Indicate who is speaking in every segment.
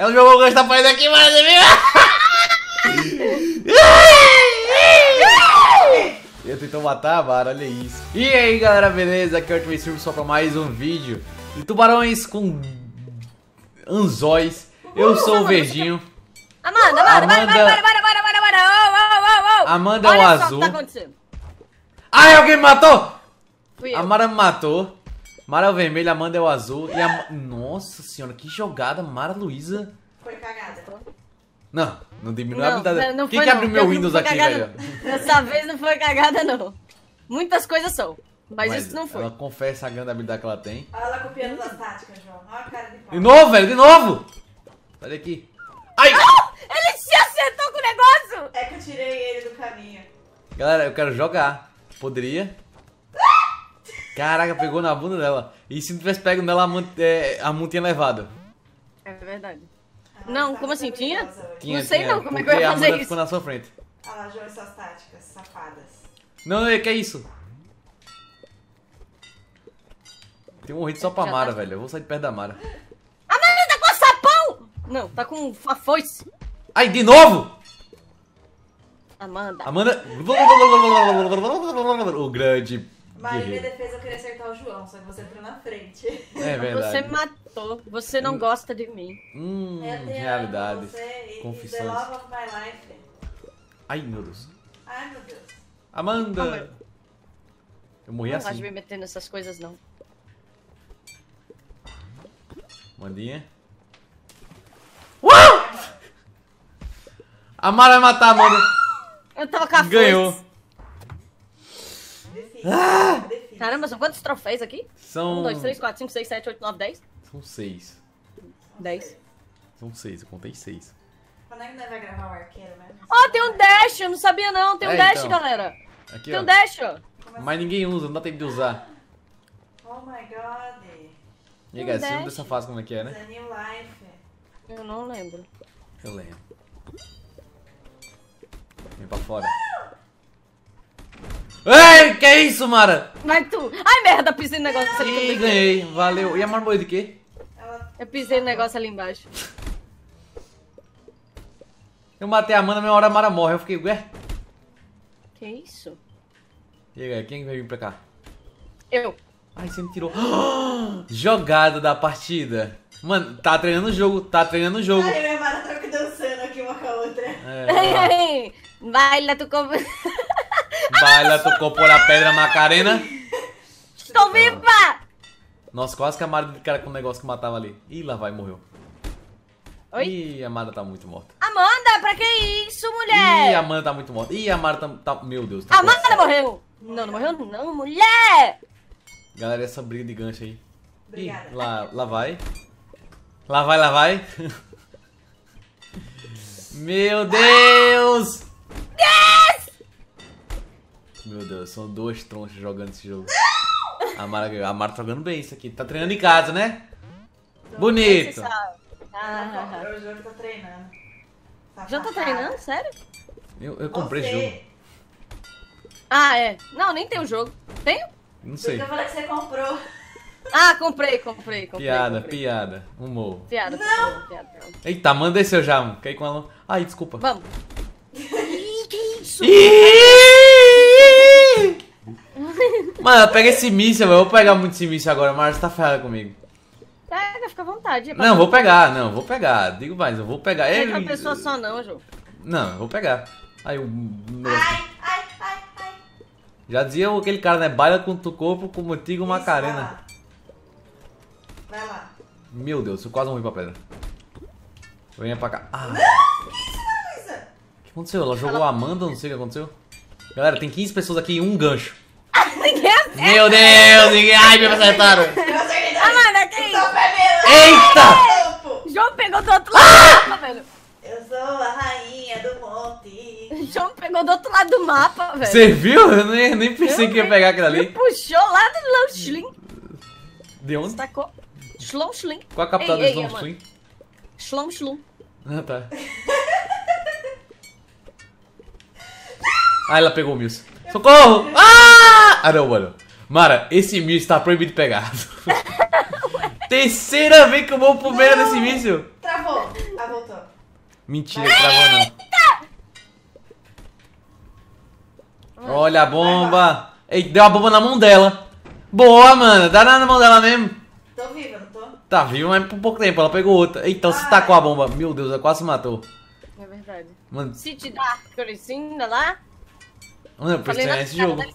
Speaker 1: Ela jogou o gancho da parede aqui, mano. Eu tentou matar a Mara, olha isso. E aí, galera, beleza? Aqui é o Ultimate Surf só pra mais um vídeo de tubarões com anzóis. Eu sou o Verdinho.
Speaker 2: Amanda, Amanda,
Speaker 1: Amanda-
Speaker 2: Amanda, Amanda, Amanda, Amanda, Amanda, Amanda, ô.
Speaker 1: Amanda é o azul.
Speaker 2: o que tá acontecendo.
Speaker 1: Ai, alguém me matou!
Speaker 2: Fui eu.
Speaker 1: A Mara me matou. Mara é o vermelho, Amanda é o azul. E a... Nossa senhora, que jogada, Mara Luísa.
Speaker 3: Foi cagada.
Speaker 1: Não, não diminui a
Speaker 2: Não,
Speaker 1: habilidade.
Speaker 2: não
Speaker 1: Quem
Speaker 2: foi
Speaker 1: que
Speaker 2: não.
Speaker 1: abriu meu
Speaker 2: Não
Speaker 1: Windows aqui,
Speaker 2: cagada.
Speaker 1: velho?
Speaker 2: Dessa vez não foi cagada, não. Muitas coisas são, mas, isso não foi.
Speaker 1: Ela confessa a grande habilidade que ela tem.
Speaker 3: Olha ela copiando as táticas, João. Olha a cara de pau.
Speaker 1: De novo, velho, de novo! Sai daqui. Ai!
Speaker 2: Ele se acertou com o negócio!
Speaker 3: É que eu tirei ele do caminho.
Speaker 1: Galera, eu quero jogar. Poderia? Caraca, pegou na bunda dela. E se não tivesse pego nela, a mão, é, a mão tinha levado.
Speaker 2: É verdade.
Speaker 3: Ah,
Speaker 2: Não, como assim, tinha?
Speaker 1: Tinha,
Speaker 2: Não sei
Speaker 1: tinha,
Speaker 2: não, como é que eu ia
Speaker 1: a
Speaker 2: fazer
Speaker 1: Amanda
Speaker 2: isso?
Speaker 1: ficou na sua frente.
Speaker 3: Olha lá, João, e suas táticas safadas.
Speaker 1: Não, não, que é isso? Tem um morrido só pra
Speaker 2: Já
Speaker 1: Mara,
Speaker 2: tá.
Speaker 1: velho. Eu vou sair de perto da Mara.
Speaker 2: Amanda tá com sapão! Não, tá com a foice.
Speaker 1: Ai, de novo!
Speaker 2: Amanda.
Speaker 1: Amanda. O grande.
Speaker 3: Mas em minha defesa eu queria acertar o João, só que você entrou na frente.
Speaker 1: É verdade.
Speaker 2: Você matou. Você não gosta de mim.
Speaker 1: Hum, realidade.
Speaker 3: Você e
Speaker 1: Confissões.
Speaker 3: The love of my life.
Speaker 1: Ai, meu Deus.
Speaker 3: Ai, meu Deus.
Speaker 1: Amanda! Eu morri
Speaker 2: Não gosto de
Speaker 1: assim.
Speaker 2: me meter nessas coisas, não.
Speaker 1: Mandinha. Uau! A Mara vai matar a Amanda.
Speaker 2: Eu tava com a
Speaker 1: Ganhou. Ah!
Speaker 2: Caramba, são quantos troféus aqui?
Speaker 1: São.
Speaker 2: 1, 2, 3, 4, 5, 6, 7, 8, 9, 10?
Speaker 1: São seis.
Speaker 2: 10.
Speaker 1: São seis, eu contei seis.
Speaker 3: Quando é que nós vai gravar o arqueiro mesmo?
Speaker 2: Ó, tem um dash, eu não sabia não. Tem um
Speaker 1: É,
Speaker 2: dash,
Speaker 1: então.
Speaker 2: galera.
Speaker 1: Aqui,
Speaker 2: Tem
Speaker 1: ó.
Speaker 2: um dash, ó.
Speaker 1: Mas ninguém usa, não dá tempo de usar.
Speaker 3: Oh my god.
Speaker 1: E aí,
Speaker 2: Um
Speaker 1: guys, você lembra dessa fase como é que é, né?
Speaker 3: The new life.
Speaker 2: Eu não lembro.
Speaker 1: Eu lembro. Vem pra fora. Ei, que é isso, Mara?
Speaker 2: Vai tu. Ai, merda, pisei no negócio ali.
Speaker 1: Ih, ganhei, valeu. E a Mara morreu de quê?
Speaker 2: Eu pisei no negócio ali embaixo.
Speaker 1: Eu matei a Amanda, minha hora a Mara morre. Eu fiquei, ué?
Speaker 2: Que isso?
Speaker 1: E aí, quem vai vir pra cá?
Speaker 2: Eu.
Speaker 1: Ai, você me tirou. Jogada da partida. Mano, tá treinando o jogo, tá treinando o jogo.
Speaker 3: Ai, minha irmã tá dançando aqui uma com a outra.
Speaker 1: É,
Speaker 2: Baila tu como...
Speaker 1: baila, tocou por a pedra Macarena.
Speaker 2: Estou viva!
Speaker 1: Nossa, quase que a Mara de cara com o negócio que matava ali. Ih, lá vai, morreu.
Speaker 2: Oi?
Speaker 1: Ih, a Mara tá muito morta.
Speaker 2: Amanda, pra que isso,
Speaker 1: Ih,
Speaker 2: mulher?
Speaker 1: a Amanda tá muito morta. Ih, a Mara tá. tá- meu Deus, tá
Speaker 2: Amanda morreu. Não, não morreu não, mulher!
Speaker 1: Galera, essa briga de gancho aí. Ih,
Speaker 3: Obrigada.
Speaker 1: lá, lá vai. Lá vai, lá vai. Meu Deus! Meu Deus, são dois tronchos jogando esse jogo. A Mara, a Mara tá jogando bem isso aqui. Tá treinando em casa, né? Bonito.
Speaker 2: Ah,
Speaker 3: O João tá treinando.
Speaker 2: já tá treinando? Sério?
Speaker 1: Eu, eu comprei esse
Speaker 3: Você.
Speaker 1: jogo.
Speaker 2: Ah, é. Não, nem tem o jogo. Tenho?
Speaker 1: Não
Speaker 3: Porque
Speaker 1: sei.
Speaker 3: eu falei que você comprou.
Speaker 2: Ah, comprei, comprei, comprei.
Speaker 1: Piada,
Speaker 2: comprei.
Speaker 1: piada. Humor.
Speaker 2: Piada, piada, piada. piada.
Speaker 1: Eita, Amanda desceu já, mano. Caí com ela. Ai, desculpa.
Speaker 2: Vamos. Ih, que isso?
Speaker 1: Ih! Mano, pega esse míssil, eu vou pegar muito esse míssil agora, mas tá ferrada comigo.
Speaker 2: Pega, fica à vontade.
Speaker 1: Não, vou pegar, não, vou pegar. Digo mais, eu vou pegar.
Speaker 2: Não é
Speaker 1: Ele...
Speaker 2: uma pessoa só não, Ju.
Speaker 1: Não, eu vou pegar. Aí o.
Speaker 3: Ai, ai, ai, ai.
Speaker 1: Já dizia aquele cara, né? Baila com tu corpo, com motigo Macarena.
Speaker 3: Isso, Vai lá. Vai lá.
Speaker 1: Meu Deus, eu quase morri pra pedra. Venha pra cá. Ah,
Speaker 3: Coisa.
Speaker 1: o que aconteceu? Ela jogou a Amanda, não sei o que aconteceu. Galera, tem 15 pessoas aqui e um gancho. Meu Deus, ninguém. Ai, me acertaram.
Speaker 3: Eu.
Speaker 2: Amanda, que isso?
Speaker 3: primeiro.
Speaker 1: Eita!
Speaker 2: João pegou do outro lado do mapa, velho.
Speaker 3: Eu sou a rainha do monte.
Speaker 2: João pegou do outro lado do mapa, velho.
Speaker 1: Você viu? Eu nem, nem pensei que ia pegar aquilo
Speaker 2: Me
Speaker 1: ali.
Speaker 2: puxou lá do Longschling.
Speaker 1: De onde?
Speaker 2: Tacou. Schlumschling.
Speaker 1: Qual a capital
Speaker 2: Amanda.
Speaker 1: Swing?
Speaker 2: Schlumschlum.
Speaker 1: Ah, tá. Ah, ela pegou o Mills. Socorro! Ah! Ah, não, mano. Mara, esse míssil tá proibido de pegar. Terceira vez que eu vou pro meio desse míssil.
Speaker 3: Travou. Ah, voltou.
Speaker 1: Mentira, que travou não. Olha a bomba. Ei, deu a bomba na mão dela. Boa, mano. Dá na mão dela mesmo.
Speaker 3: Tô viva, não tô?
Speaker 1: Tá vivo, mas por pouco tempo. Ela pegou outra. Então, se tacou a bomba. Meu Deus, ela quase se matou.
Speaker 2: É verdade.
Speaker 1: Mano,
Speaker 2: Se te dá coisinha lá.
Speaker 1: Mano eu
Speaker 2: Falei
Speaker 1: nesse
Speaker 2: nada,
Speaker 1: jogo.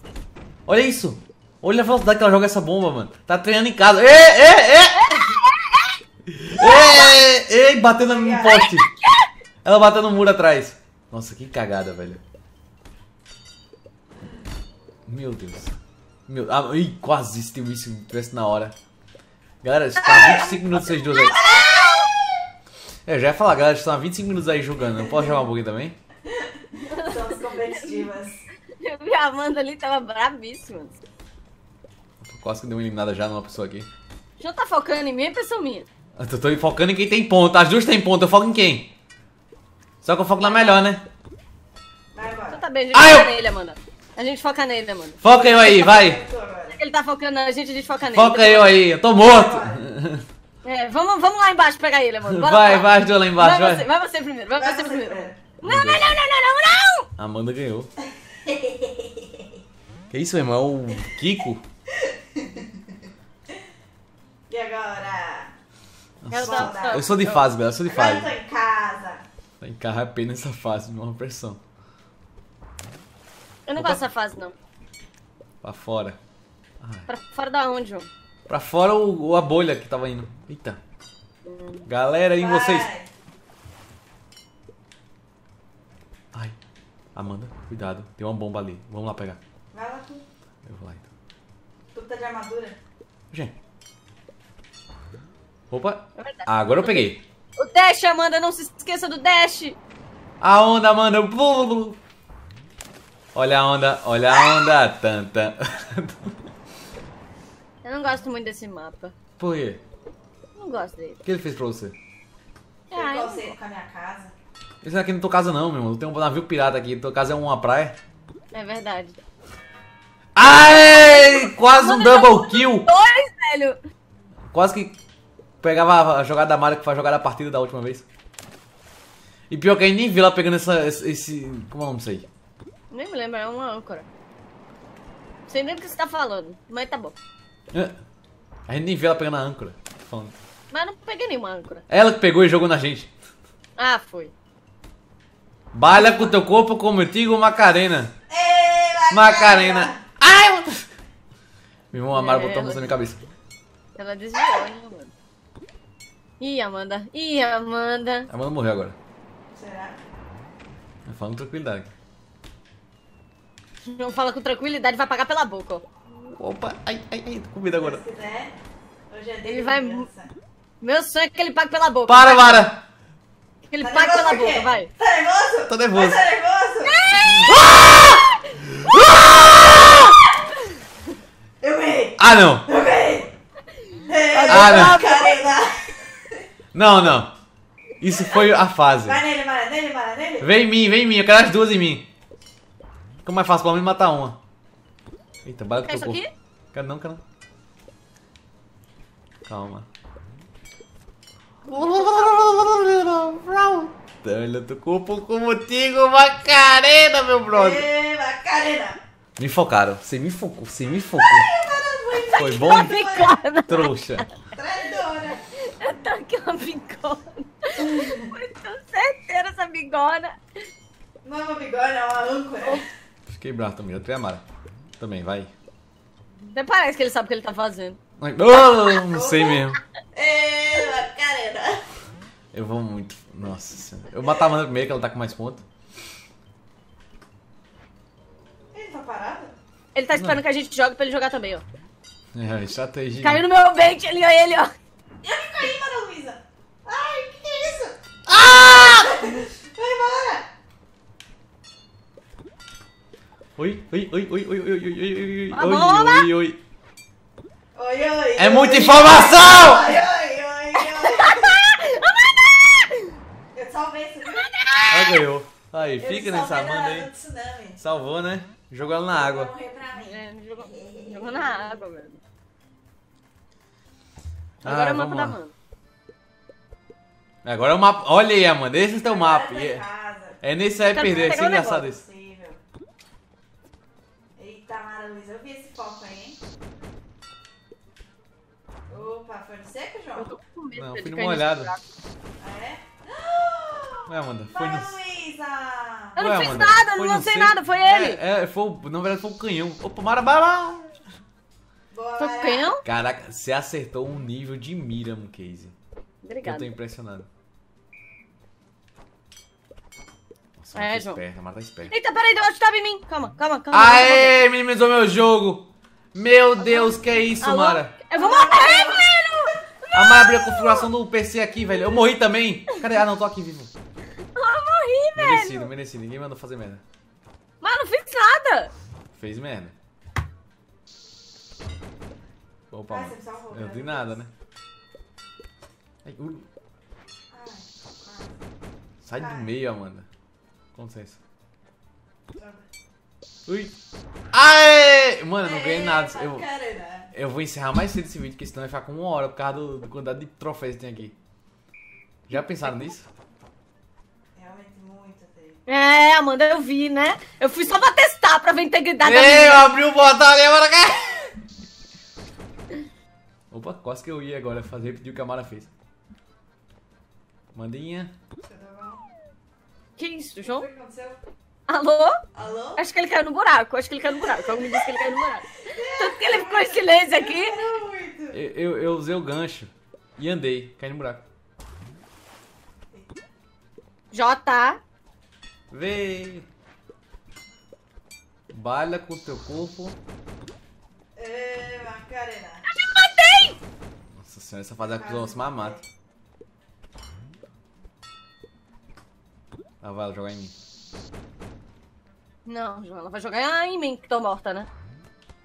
Speaker 1: Olha isso. Olha a velocidade que ela joga essa bomba, mano. Tá treinando em casa. Ê, ê, ê! Ê, ê, ê, batendo no poste. Ela bateu no muro atrás. Nossa, que cagada, velho. Meu Deus. Meu, ah, ih, quase se isso se tivesse na hora. Galera, está 25 minutos vocês duas aí. É, eu já ia falar, galera, estão há 25 minutos aí jogando. Eu posso jogar um pouquinho também?
Speaker 3: Somos competitivas.
Speaker 2: Vi a Amanda ali, tava bravíssima.
Speaker 1: Quase que deu uma eliminada já numa pessoa aqui.
Speaker 2: Já tá focando em mim, é impressão minha.
Speaker 1: Eu tô, tô focando em quem tem ponto. As duas têm ponto, eu foco em quem? Só que eu foco na melhor, né?
Speaker 3: Vai
Speaker 2: Então
Speaker 3: embora.
Speaker 2: tá bem, a gente
Speaker 1: Ah,
Speaker 2: foca
Speaker 1: eu-
Speaker 2: nele, Amanda. A gente foca nele, Amanda.
Speaker 1: Foca eu aí, vai.
Speaker 2: Ele tá focando na gente, a gente foca nele.
Speaker 1: Foca eu aí, eu tô morto.
Speaker 2: É, vamos, vamos lá embaixo pegar ele, Amanda. Bora
Speaker 1: Vai,
Speaker 2: lá.
Speaker 1: vai, duas lá embaixo,
Speaker 2: Vai você,
Speaker 1: vai.
Speaker 2: vai você primeiro, vai,
Speaker 3: Vai
Speaker 2: você
Speaker 3: você
Speaker 2: primeiro.
Speaker 3: primeiro.
Speaker 2: Não, não, não, não, não, não, não!
Speaker 1: Amanda ganhou. Que isso, meu irmão? É o Kiko?
Speaker 3: E agora?
Speaker 2: Eu,
Speaker 3: Nossa.
Speaker 2: tô-
Speaker 1: Eu sou de fase, galera, eu sou de
Speaker 3: Agora
Speaker 1: fase.
Speaker 3: eu tô em casa.
Speaker 1: Vai encarrar apenas essa fase, não é uma pressão.
Speaker 2: eu não
Speaker 1: Opa.
Speaker 2: gosto dessa fase, não.
Speaker 1: Pra fora.
Speaker 2: Pra fora da onde, João?
Speaker 1: Pra fora o, o- a bolha que tava indo. Eita. Galera, e vocês? Ai. Amanda, cuidado. Tem uma bomba ali. Vamos lá pegar.
Speaker 3: Vai lá tu.
Speaker 1: Eu vou lá então.
Speaker 3: Tu tá de armadura?
Speaker 1: Gente. Opa.
Speaker 2: É.
Speaker 1: Ah, agora eu peguei.
Speaker 2: O dash, Amanda, não se esqueça do dash.
Speaker 1: A onda, Amanda. Blu. Olha a onda, olha a onda. Tanta.
Speaker 2: Eu não gosto muito desse mapa.
Speaker 1: Por quê?
Speaker 2: Não gosto dele.
Speaker 1: O que ele fez pra você?
Speaker 3: Tem
Speaker 2: Ah, eu não
Speaker 3: conceito com a minha casa.
Speaker 1: Isso aqui não é tua casa não, meu irmão. Tem um navio pirata aqui. Tua casa é uma praia.
Speaker 2: É verdade.
Speaker 1: Ai! Quase um double kill.
Speaker 2: Dois, velho!
Speaker 1: Quase que pegava a jogada da Mario que foi a jogada da partida da última vez. E pior que a gente nem viu ela pegando essa, esse, esse- Como é o nome disso aí?
Speaker 2: Nem me lembro, é uma âncora. Sei nem o que você tá falando, mas tá bom.
Speaker 1: É. A gente nem viu ela pegando a âncora. Falando.
Speaker 2: Mas eu não peguei nenhuma âncora.
Speaker 1: Ela que pegou e jogou na gente.
Speaker 2: Ah, foi.
Speaker 1: Baila com teu corpo como eu digo Macarena.
Speaker 3: Ei,
Speaker 1: Macarena. Ai, meu Meu irmão, a Mara
Speaker 2: É,
Speaker 1: botou a mão na minha cabeça.
Speaker 2: Ela desviou, né, Amanda? Ih, Amanda. Ih, Amanda.
Speaker 1: Amanda morreu agora.
Speaker 3: Será?
Speaker 1: Eu falo com tranquilidade.
Speaker 2: Não fala com tranquilidade, vai pagar pela boca, ó.
Speaker 1: Opa, ai, ai, ai, tô com medo agora.
Speaker 3: Se quiser, hoje é dia
Speaker 2: Ele
Speaker 3: de
Speaker 2: vai-. Meu sonho é que ele pague pela boca.
Speaker 1: Para,
Speaker 2: vai.
Speaker 1: Mara!
Speaker 2: Que ele
Speaker 3: Tá nervoso
Speaker 2: pela boca, vai.
Speaker 3: Tá nervoso?
Speaker 1: Tô nervoso.
Speaker 3: Tá nervoso? Eu ganhei!
Speaker 1: Ah, não!
Speaker 3: Eu ganhei! Ei,
Speaker 1: Ah, não.
Speaker 3: Macarena!
Speaker 1: Não, não. Isso foi a fase.
Speaker 3: Vai nele, Mara, nele, Mara, nele!
Speaker 1: Vem em mim, vem em mim. Eu quero as duas em mim. Fica mais fácil pra mim matar uma. Eita, bala com
Speaker 2: Quer
Speaker 1: teu
Speaker 2: isso aqui?
Speaker 1: Quero não, quero não. Calma. Olha teu corpo contigo, Macarena, meu brother.
Speaker 3: Ei, Macarena!
Speaker 1: Me focaram. Você me focou, você me focou. Foi bom?
Speaker 2: Bicona.
Speaker 1: Trouxa.
Speaker 3: Traidora!
Speaker 2: Eu tô aqui uma bigona. Muito certeira essa bigona.
Speaker 3: Não é uma bigorna, é uma âncora.
Speaker 1: Fiquei bravo também. Eu tenho a Mara. Também, vai.
Speaker 2: Até parece que ele sabe o que ele tá fazendo.
Speaker 1: Oh, não sei mesmo. Eu vou muito. Nossa senhora. Eu vou matar a Amanda primeiro, que ela tá com mais pontos.
Speaker 3: Ele tá parado?
Speaker 2: Ele tá esperando que a gente jogue pra ele jogar também, ó.
Speaker 1: É, estratégia.
Speaker 2: Caiu no meu bait ali, ó, ele, ó.
Speaker 3: Eu me caí, Ana Luísa! Ai, que que é isso? Ah! Vai embora!
Speaker 1: Oi, oi, oi, oi, oi, oi, oi, oi, oi, oi,
Speaker 2: Uma
Speaker 1: oi,
Speaker 2: bomba!
Speaker 1: oi, oi.
Speaker 3: Oi, oi!
Speaker 1: É
Speaker 3: oi,
Speaker 1: muita
Speaker 3: oi.
Speaker 1: Informação!
Speaker 3: Oi, oi, oi, oi! Eu salvei viu?
Speaker 1: Ela ganhou. Aí,
Speaker 3: Eu
Speaker 1: fica nessa Amanda
Speaker 3: no
Speaker 1: aí. Salvou, né? Jogou ela na água.
Speaker 2: É, jogou, jogou na água, velho.
Speaker 1: Ah,
Speaker 2: Agora é o mapa da mano.
Speaker 1: Agora é o mapa. Olha aí, Amanda. Esse é o teu mapa. É, é nesse aí perder. É engraçado isso.
Speaker 3: Eu
Speaker 2: tô com medo
Speaker 1: Não,
Speaker 2: de
Speaker 1: fui
Speaker 2: buraco.
Speaker 3: Ah, é?
Speaker 1: Ué, Amanda, foi no.
Speaker 3: Luísa!
Speaker 2: Eu não
Speaker 1: Ué,
Speaker 2: fiz
Speaker 1: Amanda,
Speaker 2: nada, não
Speaker 1: foi
Speaker 2: lancei
Speaker 1: no
Speaker 2: nada, foi ele.
Speaker 1: É, é, foi o, na verdade foi o canhão. Opa.
Speaker 3: Boa,
Speaker 2: Tô
Speaker 3: Mara.
Speaker 2: com canhão?
Speaker 1: Caraca, você acertou um nível de mira, Casey. Eu
Speaker 2: Obrigada.
Speaker 1: tô impressionado. Nossa,
Speaker 2: É,
Speaker 1: tá
Speaker 2: João.
Speaker 1: esperta, Mara tá esperta.
Speaker 2: Eita, peraí, deu outro tava em mim. Calma, calma, calma. calma.
Speaker 1: Aê, minimizou meu jogo! Meu Deus, que é isso,
Speaker 2: Alô?
Speaker 1: Mara?
Speaker 2: Eu vou morrer!
Speaker 1: A Mara abriu a configuração do PC aqui, velho. Eu morri também. Cadê? Ah, não, tô aqui vivo.
Speaker 2: Eu morri, velho!
Speaker 1: Merecido, merecido. Ninguém mandou fazer merda.
Speaker 2: Mas não fiz nada!
Speaker 1: Fez merda. Opa,
Speaker 3: Ah, salvou,
Speaker 1: Eu não vi
Speaker 3: a
Speaker 1: nada, né? Ai, ui,
Speaker 3: Ai, quase.
Speaker 1: sai do meio, Amanda. Com licença.
Speaker 3: Droga.
Speaker 1: Ui. Aê! Mano, eu não ganhei nada.
Speaker 3: Eita,
Speaker 1: Eu,
Speaker 3: caramba.
Speaker 1: Eu vou encerrar mais cedo esse vídeo, porque senão vai ficar com uma hora por causa do, do quantidade de troféus que tem aqui. Já pensaram nisso?
Speaker 3: Realmente muito.
Speaker 2: É, Amanda, eu vi, né? Eu fui só pra testar, pra ver a integridade da
Speaker 1: Ei, eu abri o portal ali, agora quer? Opa, quase que eu ia agora fazer repetir o que a Mara fez. Mandinha.
Speaker 3: Tá?
Speaker 2: Que isso,
Speaker 3: O
Speaker 2: João?
Speaker 3: que aconteceu?
Speaker 2: Alô?
Speaker 3: Alô?
Speaker 2: Acho que ele caiu no buraco, acho que ele caiu no buraco. Alguém me disse que ele caiu no buraco. Tanto que ele ficou em silêncio aqui.
Speaker 1: Eu, eu, eu usei o gancho e andei, caí no buraco.
Speaker 2: J.
Speaker 1: Vê. Balha com o teu corpo.
Speaker 3: Ê, Macarena.
Speaker 1: Nossa senhora, essa fase é a cuzão se mamata. Ah, vai, ela jogar em mim.
Speaker 2: Não, João, ela vai jogar em mim, que tô morta, né?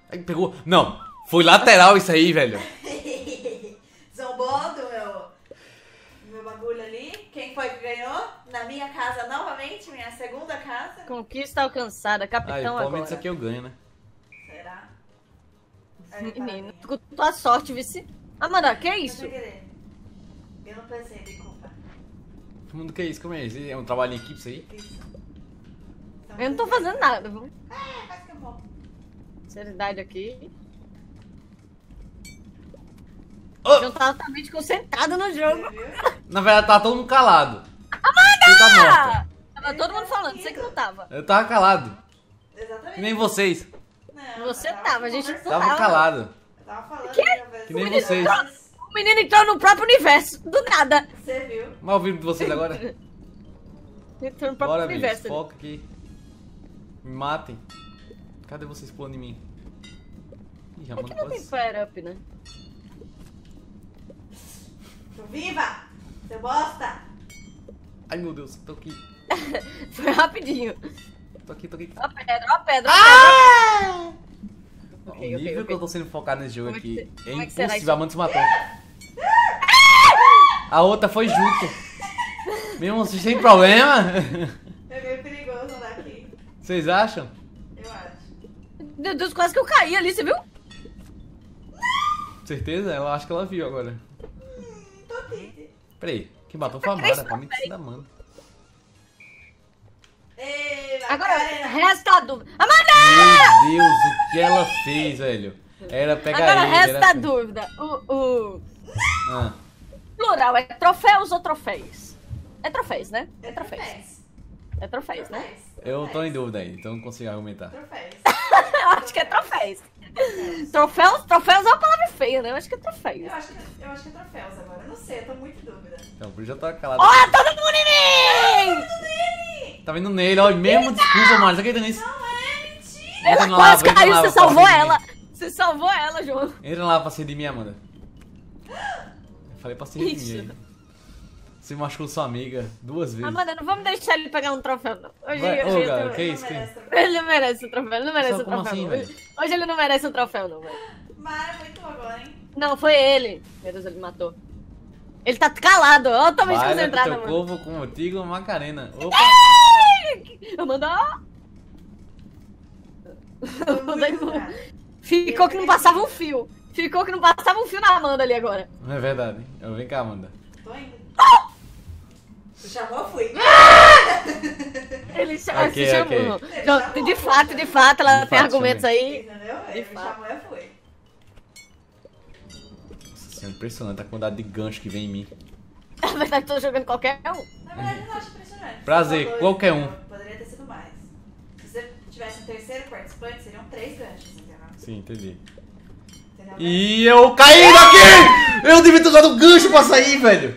Speaker 1: Ai, pegou. Não! Foi lateral isso aí, velho.
Speaker 3: Zombou do meu, meu bagulho ali. Quem foi que ganhou? Na minha casa novamente, minha segunda casa.
Speaker 2: Conquista alcançada, capitão
Speaker 1: pelo
Speaker 2: agora.
Speaker 1: isso aqui eu ganho, né?
Speaker 3: Será? Aí,
Speaker 2: Menino, tu com tua sorte, vice. Amanda, que é isso?
Speaker 3: Eu não pensei, desculpa.
Speaker 1: Todo mundo que é isso? Como é isso? É um trabalho em equipe isso aí?
Speaker 3: Isso. Então,
Speaker 2: Eu não tô fazendo nada, viu?
Speaker 3: É, faz que eu vou.
Speaker 2: Seriedade aqui.
Speaker 1: Oh!
Speaker 2: Eu tava totalmente concentrado no jogo.
Speaker 1: Na verdade, tá todo mundo calado. Amanda! Tá.
Speaker 2: Tava todo mundo falando, você que não tava.
Speaker 1: Eu tava calado.
Speaker 3: Exatamente.
Speaker 1: Que nem vocês.
Speaker 3: Não,
Speaker 2: Você
Speaker 3: eu
Speaker 2: tava, a gente não
Speaker 1: Tava calado.
Speaker 3: Eu tava falando.
Speaker 2: Que?
Speaker 3: tava
Speaker 1: Que nem vocês.
Speaker 2: O menino entrou no próprio universo, do nada.
Speaker 3: Você viu?
Speaker 1: Mal ouvindo de vocês agora?
Speaker 2: Entrou no próprio
Speaker 1: Bora,
Speaker 2: universo.
Speaker 1: Foca aqui. Me matem. Cadê vocês pulando em mim? Ih, já
Speaker 2: Aqui
Speaker 1: mano
Speaker 2: não tem fire up, né?
Speaker 3: Tô viva! Seu bosta!
Speaker 1: Ai meu Deus, tô aqui.
Speaker 2: Foi rapidinho.
Speaker 1: Tô aqui, tô aqui.
Speaker 2: Ó a pedra, ó a pedra, ó a pedra.
Speaker 1: o
Speaker 2: Ok, ok,
Speaker 1: nível
Speaker 2: ok.
Speaker 1: que eu tô sendo focado nesse jogo
Speaker 2: Como é que
Speaker 1: aqui é
Speaker 2: é que será
Speaker 1: impossível. A Amanda se matou. A outra foi junto. Mesmo assim, sem problema.
Speaker 3: É meio.
Speaker 1: Vocês acham?
Speaker 3: Eu acho.
Speaker 2: Meu Deus, quase que eu caí ali, você viu?
Speaker 1: Certeza? Ela acho que ela viu agora.
Speaker 3: Hum, tô triste.
Speaker 1: Peraí, quem matou foi a Mara, que dá mano.
Speaker 3: Ei,
Speaker 2: Agora, resta a dúvida. Amanda!
Speaker 1: Meu Deus, o que ela fez, velho? Era pegar
Speaker 2: Agora
Speaker 1: ele.
Speaker 2: resta a dúvida. O, o
Speaker 1: Ah,
Speaker 2: plural é troféus ou troféus? É troféus, né? É
Speaker 3: É
Speaker 2: troféus.
Speaker 3: troféus.
Speaker 2: É troféus, né?
Speaker 1: Eu tô em dúvida aí, então não consigo argumentar.
Speaker 3: Troféus.
Speaker 2: Eu acho que é troféus. Troféus, troféus é uma palavra feia, né? Eu acho que é troféus.
Speaker 3: Eu acho, que, eu acho que é troféus agora. Eu não sei, eu tô muito em dúvida.
Speaker 1: Então, por isso eu tô calado.
Speaker 2: Olha todo mundo em mim!
Speaker 1: Tá vindo nele, ó, mesmo desculpa, mano. Você acredita nisso?
Speaker 3: Não é mentira!
Speaker 1: Entra
Speaker 2: Ela quase
Speaker 1: lava, entra
Speaker 2: caiu,
Speaker 1: lava,
Speaker 2: você salvou ela. Você salvou ela, João.
Speaker 1: Entra lá pra cima de mim, Amanda. Eu falei pra cima de mim aí. Você machucou sua amiga duas vezes.
Speaker 2: Amanda, não vamos deixar ele pegar um troféu, não. Hoje,
Speaker 1: Vai,
Speaker 2: hoje
Speaker 1: ô, cara,
Speaker 2: tô-
Speaker 1: que
Speaker 3: Não
Speaker 1: isso?
Speaker 3: merece
Speaker 1: que-.
Speaker 2: Ele não merece um troféu, ele não merece
Speaker 1: Só
Speaker 2: um troféu.
Speaker 1: assim,
Speaker 2: hoje, hoje ele não merece um troféu, não, velho.
Speaker 3: Mara é muito agora, hein?
Speaker 2: Não, foi ele. Meu Deus, ele matou. Ele tá calado, altamente
Speaker 1: Vai, né,
Speaker 2: concentrado,
Speaker 1: teu
Speaker 2: mano.
Speaker 1: corpo contigo, Macarena. Opa!
Speaker 2: Amanda! Amanda. Ficou que não passava um fio. Ficou que não passava um fio na Amanda ali agora.
Speaker 1: Não é verdade. Eu, vem cá, Amanda.
Speaker 3: Tô indo. Tu chamou, eu fui.
Speaker 2: Ele cha-
Speaker 1: Ok,
Speaker 2: se chamou.
Speaker 1: ok.
Speaker 3: Ele
Speaker 2: Não,
Speaker 3: chamou.
Speaker 2: de fato, de fato, ela
Speaker 1: De
Speaker 2: tem
Speaker 1: fato,
Speaker 2: argumentos aí.
Speaker 3: Entendeu? Ele me
Speaker 2: fato.
Speaker 3: chamou, eu fui.
Speaker 1: Nossa senhora, impressionante a quantidade de gancho que vem em mim.
Speaker 2: Na verdade, tô jogando qualquer um.
Speaker 3: Na verdade, eu não acho impressionante.
Speaker 1: Prazer, qualquer um.
Speaker 3: Poderia ter sido mais. Se você tivesse um terceiro participante, seriam três ganchos, entendeu?
Speaker 1: Sim, entendi.
Speaker 3: Entendeu?
Speaker 1: E eu caí daqui! Eu devia ter usado o gancho pra sair, velho!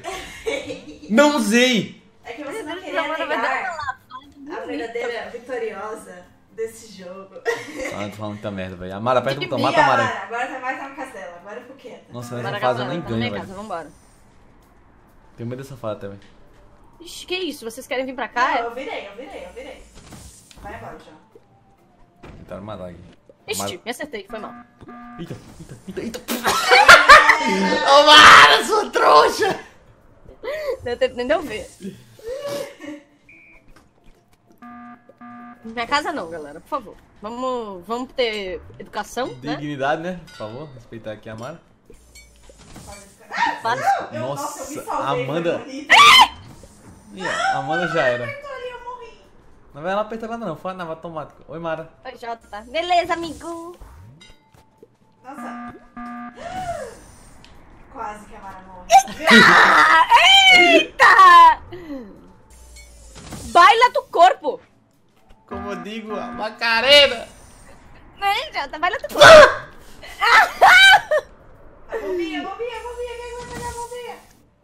Speaker 1: Não usei!
Speaker 3: É que você não
Speaker 2: Não,
Speaker 3: queria
Speaker 2: na
Speaker 3: negar a verdadeira vitoriosa desse jogo.
Speaker 1: Ah, tô falando muita merda, velho. Amara, aperta o botão, mata a Amara.
Speaker 3: Amara, agora tá mais no castelo, agora eu fico quieta.
Speaker 1: Nossa, nessa fase eu nem
Speaker 2: na
Speaker 1: ganho, velho.
Speaker 2: vambora.
Speaker 1: Tenho medo dessa fase também.
Speaker 2: Ixi, que isso? Vocês querem vir pra
Speaker 3: Não,
Speaker 2: cá?
Speaker 3: eu virei, eu virei, eu virei. Vai embora, João.
Speaker 1: Tentaram matar aqui.
Speaker 2: Ixi, me acertei, foi mal.
Speaker 1: Eita, eita, eita, eita. Ô, Mara, sua trouxa!
Speaker 2: Deu tempo nem de eu ver. Minha casa não, galera, por favor. Vamos, vamos ter educação, né?
Speaker 1: Dignidade, né? Por favor, respeitar aqui a Amara.
Speaker 2: Para.
Speaker 3: Nossa, eu me
Speaker 1: Nossa,
Speaker 3: salvei,
Speaker 1: Amanda-
Speaker 3: foi bonito.
Speaker 1: Ih, a Amanda já era.
Speaker 3: Ali eu morri.
Speaker 1: Não vai lá apertar nada não, foi na automático. Oi, Mara.
Speaker 2: Oi, Jota. Beleza, amigo.
Speaker 3: Nossa. Quase que a Mara morre.
Speaker 2: Ah, eita! Baila do corpo.
Speaker 1: Como eu digo, a Macarena.
Speaker 2: Vem, Jota, baila do corpo.
Speaker 3: A bombinha, a bombinha, a bombinha, quem vai pegar a bombinha?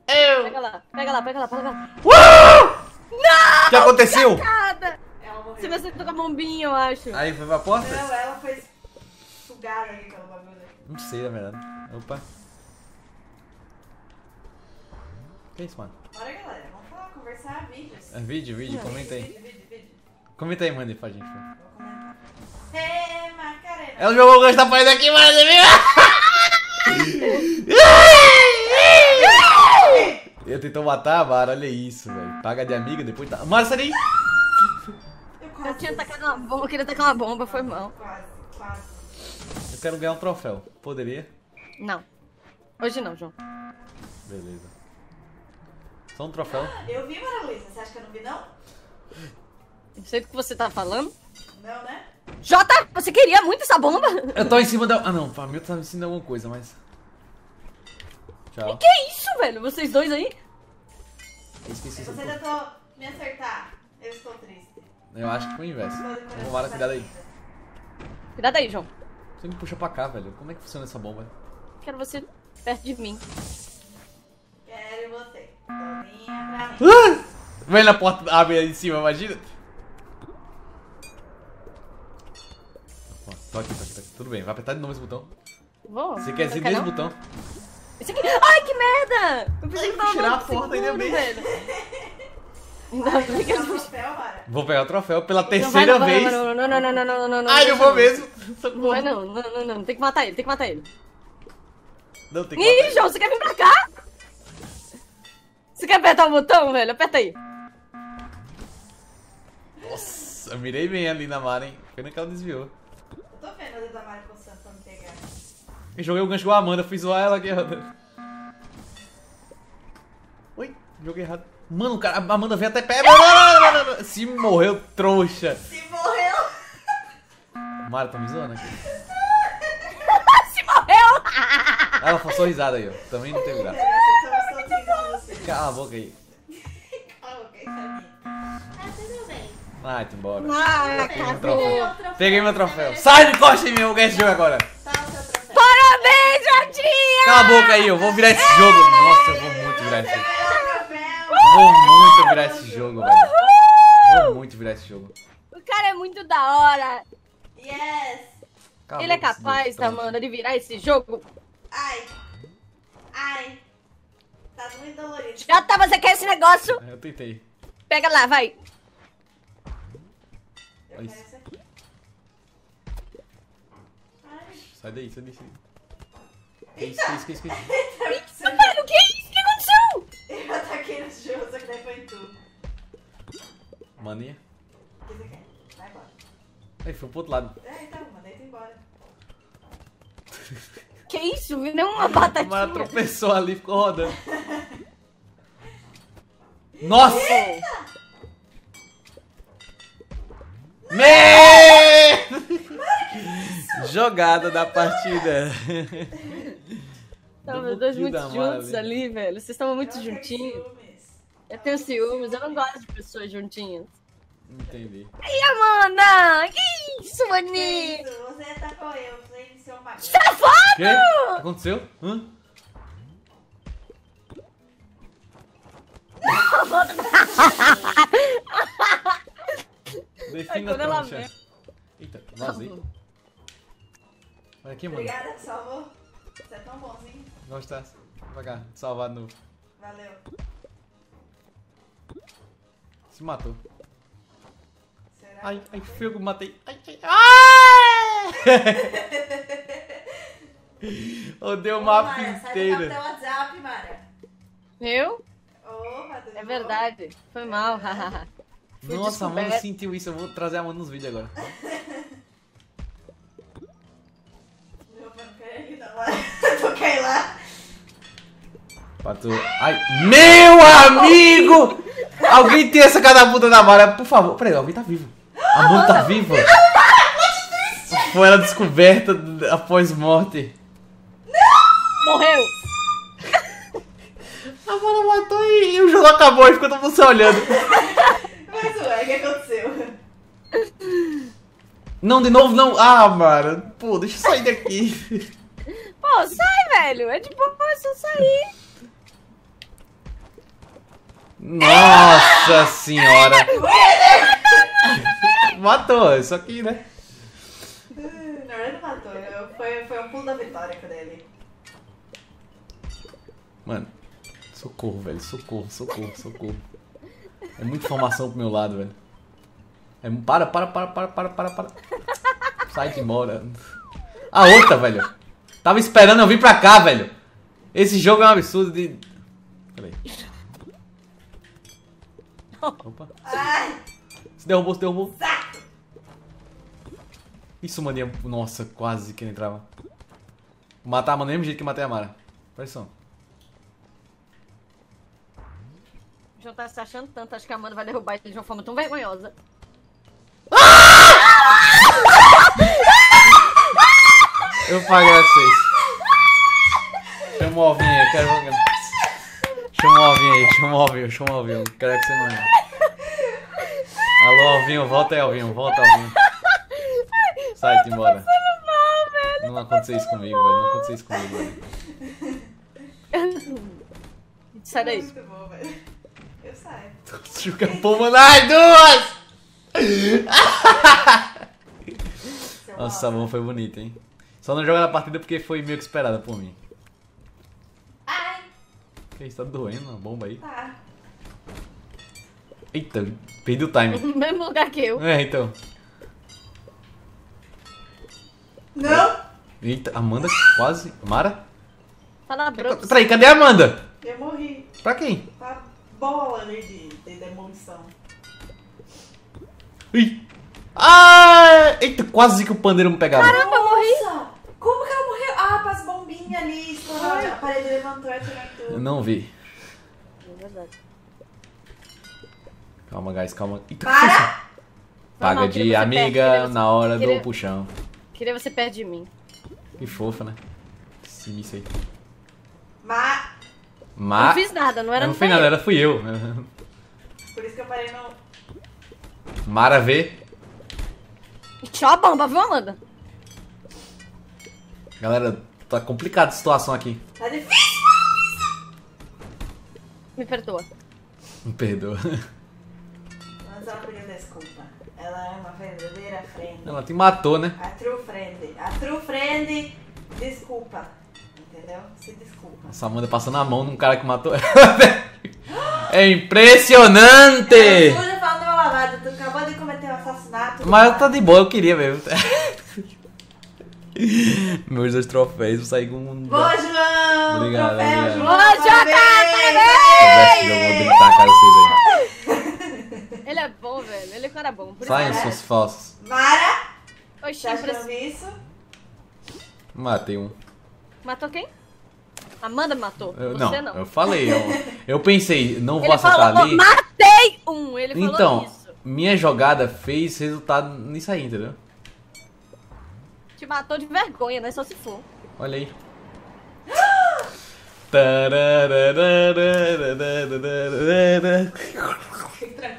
Speaker 1: Eu.
Speaker 2: Pega lá, pega lá, pega lá, pega lá.
Speaker 1: O que aconteceu?
Speaker 2: Nada.
Speaker 3: Ela morreu.
Speaker 2: Você me acertou com a bombinha, eu acho.
Speaker 1: Aí foi pra porta?
Speaker 3: Não, ela foi sugada ali pelo bagulho.
Speaker 1: Não sei, na verdade. Opa. Que isso, mano?
Speaker 3: Bora, galera, vamos falar, conversar, vídeos.
Speaker 1: É vídeo, vídeo,
Speaker 2: Não,
Speaker 1: comenta aí.
Speaker 3: Vídeo, vídeo, vídeo.
Speaker 1: Comenta aí, manda aí pra gente.
Speaker 3: Vou comentar. Ê, Macarena.
Speaker 1: Ela jogou o gancho da parede aqui, mano, viu? Eu tentou matar a Mara, olha isso, velho. Paga de amiga, depois tá. Mara, sai daí!
Speaker 3: Eu quase.
Speaker 2: Eu tinha tacado uma bomba, eu queria tacar uma bomba, foi mal.
Speaker 3: Quase, quase.
Speaker 1: Eu quero ganhar um troféu. Poderia?
Speaker 2: Não. Hoje não, João.
Speaker 1: Beleza. Só um troféu.
Speaker 3: Eu vi, Mara Luísa, você acha que eu não vi, não?
Speaker 2: Não sei do que você tá falando.
Speaker 3: Não, né?
Speaker 2: Jota, você queria muito essa bomba?
Speaker 1: Eu tô em cima da. Ah, não, pra mim eu tava me ensinando alguma coisa, mas. Tchau.
Speaker 2: Que isso, velho? Vocês dois aí?
Speaker 1: Esqueci
Speaker 3: Você tentou me acertar. Eu estou triste.
Speaker 1: Eu acho que foi o inverso.
Speaker 3: Estou de coração
Speaker 1: Vamos, Mara, cuidado aí.
Speaker 2: Cuidado aí, João.
Speaker 1: Você me puxa pra cá, velho. Como é que funciona essa bomba?
Speaker 2: Quero você perto de mim.
Speaker 1: Ah! Vem na porta, abre aí em cima, imagina. Ó, tô aqui, tô aqui, tô aqui. Tudo bem, vai apertar de novo esse botão.
Speaker 2: Vou.
Speaker 1: Você quer
Speaker 2: Não quer
Speaker 1: mesmo
Speaker 2: não?
Speaker 1: botão?
Speaker 2: Esse aqui. Ai, que merda! Eu pensei que tava
Speaker 1: tirar a porta ainda bem.
Speaker 2: velho. Ainda
Speaker 3: Vai,
Speaker 2: bem que
Speaker 3: pegar
Speaker 2: eu
Speaker 3: o
Speaker 2: não
Speaker 3: troféu, Mara.
Speaker 1: Vou pegar o troféu pela
Speaker 2: Não vai,
Speaker 1: terceira
Speaker 2: não vai,
Speaker 1: vez.
Speaker 2: Não, não, não, não, não, não, não, não.
Speaker 1: Ai, eu vou mesmo.
Speaker 2: Não vai não, não, não, não. Tem que matar ele, tem que matar ele.
Speaker 1: Não, tem que matar
Speaker 2: Ih,
Speaker 1: ele.
Speaker 2: João, você quer vir pra cá? Você quer apertar o botão, velho? Aperta aí.
Speaker 1: Nossa, eu mirei bem ali na Mara, hein? Pena que ela desviou.
Speaker 3: Eu tô vendo a dedo da Mara coçando pra me pegar.
Speaker 1: Eu joguei o gancho com a Amanda, fui zoar ela aqui. Oi, joguei errado. Mano, o cara, a Amanda veio até perto. Não, não, não, não, não. Se morreu, trouxa.
Speaker 3: Se morreu!
Speaker 1: Mara, tá me zoando aqui.
Speaker 2: Se morreu!
Speaker 1: Ela passou risada aí, ó. Também não teve graça.
Speaker 3: Estamos todos rindo de você.
Speaker 1: Cala a boca aí.
Speaker 4: Ah, tudo bem.
Speaker 1: Vai, te embora.
Speaker 2: Ah,
Speaker 1: Peguei meu troféu. Peguei meu troféu. Sai de costa em mim, eu vou ganhar esse jogo agora.
Speaker 3: Tá o seu troféu.
Speaker 2: Parabéns, Jardinha!
Speaker 1: Cala a boca aí, eu vou virar esse jogo. Nossa, eu vou muito virar esse jogo. Vou muito virar esse jogo, velho. Vou muito virar esse jogo.
Speaker 2: O cara é muito da hora.
Speaker 3: Yes!
Speaker 1: Cala a
Speaker 2: Ele é
Speaker 1: boca,
Speaker 2: capaz. Amanda, de virar esse jogo.
Speaker 3: Ai! Ai! Tá muito dolorido.
Speaker 2: Já tá, você quer esse negócio?
Speaker 1: Eu tentei.
Speaker 2: Pega lá, vai.
Speaker 3: Ai,
Speaker 1: Sai daí, sai daí. Que isso, que isso, que isso, que isso?
Speaker 3: eita,
Speaker 2: Mano, o que é isso? O que aconteceu?
Speaker 3: Eu ataquei no jogo, só que daí foi tu.
Speaker 1: Mania.
Speaker 3: O que você quer? Vai embora.
Speaker 1: Aí, foi pro outro lado.
Speaker 3: É, então, mandei tu embora.
Speaker 2: Que isso? Nem uma batatinha.
Speaker 1: tropeçou ali, ficou rodando. Nossa! Me... Jogada da partida.
Speaker 2: Estavam dois muito juntos
Speaker 1: ali.
Speaker 2: velho. Vocês estavam muito juntinhos. Eu tenho ciúmes, eu não gosto de pessoas juntinhas.
Speaker 1: Entendi.
Speaker 2: E Amanda? Que isso, maninho?
Speaker 3: Você atacou eu, você iniciou uma guerra.
Speaker 1: O quê? O que aconteceu? Hã?
Speaker 2: Ai,
Speaker 1: Defina
Speaker 2: quando ela
Speaker 1: a chance. Eita, vazei. Olha aqui, mano.
Speaker 3: Obrigada, salvou. Você é tão bonzinho.
Speaker 1: Gostasse. Devagar, salvar de novo.
Speaker 3: Valeu.
Speaker 1: Se matou.
Speaker 3: Será?
Speaker 1: Ai, ai, que matei. Ai, ai, ai! Odeio o mapa
Speaker 3: Mara, sai do
Speaker 1: inteiro.
Speaker 3: WhatsApp, Mara.
Speaker 2: Eu?
Speaker 3: Tudo
Speaker 2: É verdade. Foi mal. Fui
Speaker 1: Nossa, a
Speaker 2: descoberta.
Speaker 1: sentiu isso. Eu vou trazer a Amanda nos vídeos agora.
Speaker 3: Toquei lá.
Speaker 1: Pra tu... Ai, meu amigo! Alguém tem essa catapulta da Mara, por favor. Peraí, alguém tá vivo. A Amanda tá viva. Foi ela descoberta após morte.
Speaker 2: Morreu!
Speaker 1: A Mara matou e, e o jogo acabou e ficou todo mundo se olhando.
Speaker 3: Mas ué, o que aconteceu?
Speaker 1: Não, de novo não. Ah, Mara. Pô, deixa eu sair daqui.
Speaker 2: Pô, sai, velho. É de boa, é só sair.
Speaker 1: Nossa senhora. Matou, isso aqui, né?
Speaker 3: Na verdade não matou, eu- foi, foi um pulo da vitória com ele.
Speaker 1: Mano, socorro, velho. Socorro, socorro, socorro. É muita informação pro meu lado, velho. É, para, para, para, para, para, para, para. Sai de embora. A outra, velho. Tava esperando eu vir pra cá, velho. Esse jogo é um absurdo de. Peraí. Opa.
Speaker 3: Ai,
Speaker 1: Se derrubou, se derrubou.
Speaker 3: saco!
Speaker 1: Isso, maninha. Nossa, quase que ele entrava. Vou matar a Amanda do mesmo jeito que matei a Mara. Atenção.
Speaker 2: O João tá se achando tanto, acho que a Amanda vai derrubar ele de uma forma tão vergonhosa.
Speaker 1: Eu vou pagar vocês. Chama o ovinho aí, quero. Chama o ovinho aí, chama o ovinho, chama o ovinho. Quero que você não é. Alô, ovinho, volta aí, ovinho, volta, ovinho. Sai-te embora. Não aconteceu isso comigo, velho. Não aconteceu isso comigo, velho.
Speaker 2: Sai daí.
Speaker 3: Muito bom, velho. Eu saio.
Speaker 1: Chuca puma nas duas! Nossa, essa
Speaker 3: mal.
Speaker 1: mão foi bonita, hein? Só não joga na partida porque foi meio que esperada por mim.
Speaker 3: Ai,
Speaker 1: Que isso, tá doendo a bomba aí?
Speaker 3: tá.
Speaker 1: Eita, perdi o time.
Speaker 2: No mesmo lugar que eu.
Speaker 1: É, então.
Speaker 3: Não!
Speaker 1: Eita, Amanda quase. Mara?
Speaker 2: Tá na bronca.
Speaker 1: Peraí, cadê a Amanda?
Speaker 3: Eu morri.
Speaker 1: Pra quem?
Speaker 3: Tá bola ali de, de demolição.
Speaker 1: Ih! Ah! Eita, quase que o pandeiro me pegava.
Speaker 2: Caramba, eu morri.
Speaker 3: Nossa! Como que ela morreu? Ah, com as bombinhas ali, estourou, a parede levantou e atirou em
Speaker 1: Eu
Speaker 3: tudo.
Speaker 1: não vi.
Speaker 2: É verdade.
Speaker 1: Calma, guys, calma. Eita,
Speaker 3: Para!
Speaker 2: Não,
Speaker 1: Paga
Speaker 2: não,
Speaker 1: de amiga na hora
Speaker 2: queria-
Speaker 1: do puxão.
Speaker 2: Queria você perto de mim.
Speaker 1: Que fofa, né? Esse míssil aí.
Speaker 3: Mas,
Speaker 1: Mas.
Speaker 2: Não fiz nada, não era
Speaker 1: eu não fui nada, era fui eu.
Speaker 3: por isso que eu parei no...
Speaker 1: Mara vê.
Speaker 2: Tchau a bomba, viu, Amanda?
Speaker 1: Galera, tá complicada a situação aqui.
Speaker 3: Tá difícil!
Speaker 2: Me perdoa.
Speaker 1: Me perdoa.
Speaker 3: Mas ela é uma verdadeira friend.
Speaker 1: Ela te matou, né?
Speaker 3: A true friend. A true friend, desculpa. Entendeu? Se desculpa.
Speaker 1: Essa Amanda passando a mão num cara que matou ela. É impressionante!
Speaker 3: Eu suja falando do meu lavado. Tu acabou de cometer um assassinato.
Speaker 1: Mas tá de boa, eu queria mesmo. Meus dois troféus, vou sair com um.
Speaker 3: Boa, João!
Speaker 1: Obrigado,
Speaker 3: Troféu,
Speaker 1: obrigado.
Speaker 3: João!
Speaker 2: Boa, Jota,
Speaker 3: Parabéns!
Speaker 1: Eu vou deitar a cara de vocês aí.
Speaker 2: Ele é bom, velho. Ele é um cara bom. Por
Speaker 1: Saiam
Speaker 2: isso.
Speaker 1: suas falsas.
Speaker 3: Mara,
Speaker 2: Oxi,
Speaker 3: achou
Speaker 2: impress...
Speaker 3: isso?
Speaker 1: Matei um.
Speaker 2: Matou quem? Amanda matou.
Speaker 1: Eu-
Speaker 2: Você
Speaker 1: não,
Speaker 2: não.
Speaker 1: eu falei. Eu, eu pensei, não vou
Speaker 2: Ele
Speaker 1: acertar
Speaker 2: falou,
Speaker 1: ali.
Speaker 2: matei um. Ele falou
Speaker 1: Então,
Speaker 2: isso.
Speaker 1: minha jogada fez resultado nisso aí, entendeu?
Speaker 2: Te matou de vergonha, né? Só se for.
Speaker 1: Olha aí.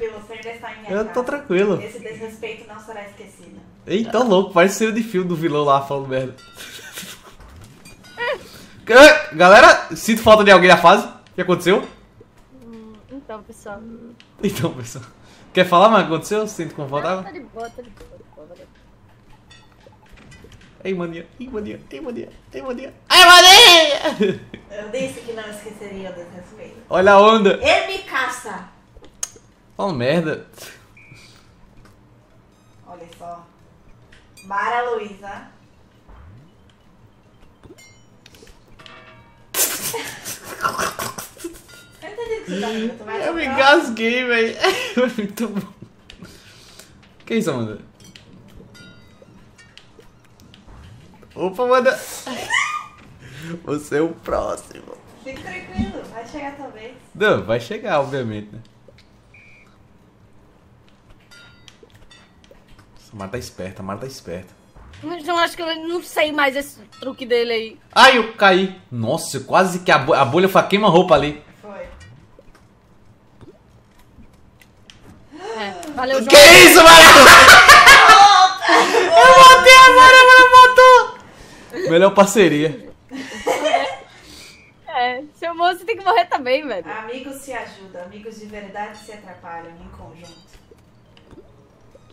Speaker 3: tranquilo, em
Speaker 1: Eu
Speaker 3: casa.
Speaker 1: tô tranquilo.
Speaker 3: Esse desrespeito não será esquecido.
Speaker 1: Eita, louco, parece ser de filme do vilão lá falando merda. Galera, sinto falta de alguém na fase. O que aconteceu?
Speaker 2: Hum, então, pessoal.
Speaker 1: Então, pessoal. Quer falar, mas aconteceu? Sinto confortável?
Speaker 2: Não, tá de boa, tá de boa, tá
Speaker 1: Ei, mania, ei, mania, ei, mania, ei, mania. Ai, mania!
Speaker 3: Eu disse que não esqueceria do desrespeito.
Speaker 1: Olha a onda.
Speaker 3: Ele me caça.
Speaker 1: Fala merda.
Speaker 3: Olha só. Mara Luísa. Eu entendi o que você tá rindo. Tu vai
Speaker 1: Eu me engasguei, velho. Foi muito bom. Que isso, Amanda? Opa, Amanda. Você é o próximo.
Speaker 3: Fique tranquilo, vai chegar talvez.
Speaker 1: Não, vai chegar, obviamente, né? A Mara tá esperta, a Mara tá esperta.
Speaker 2: Mas eu acho que eu não sei mais esse truque dele aí.
Speaker 1: Ai, eu caí. Nossa, quase que a, bo- a bolha foi a queima-roupa ali.
Speaker 3: Foi.
Speaker 2: É, valeu, João.
Speaker 1: Que isso, Mara? eu matei a Mara, a Mara matou. Melhor parceria.
Speaker 2: É, seu moço tem que morrer também, velho.
Speaker 3: Amigos se ajudam, amigos de verdade se atrapalham em conjunto.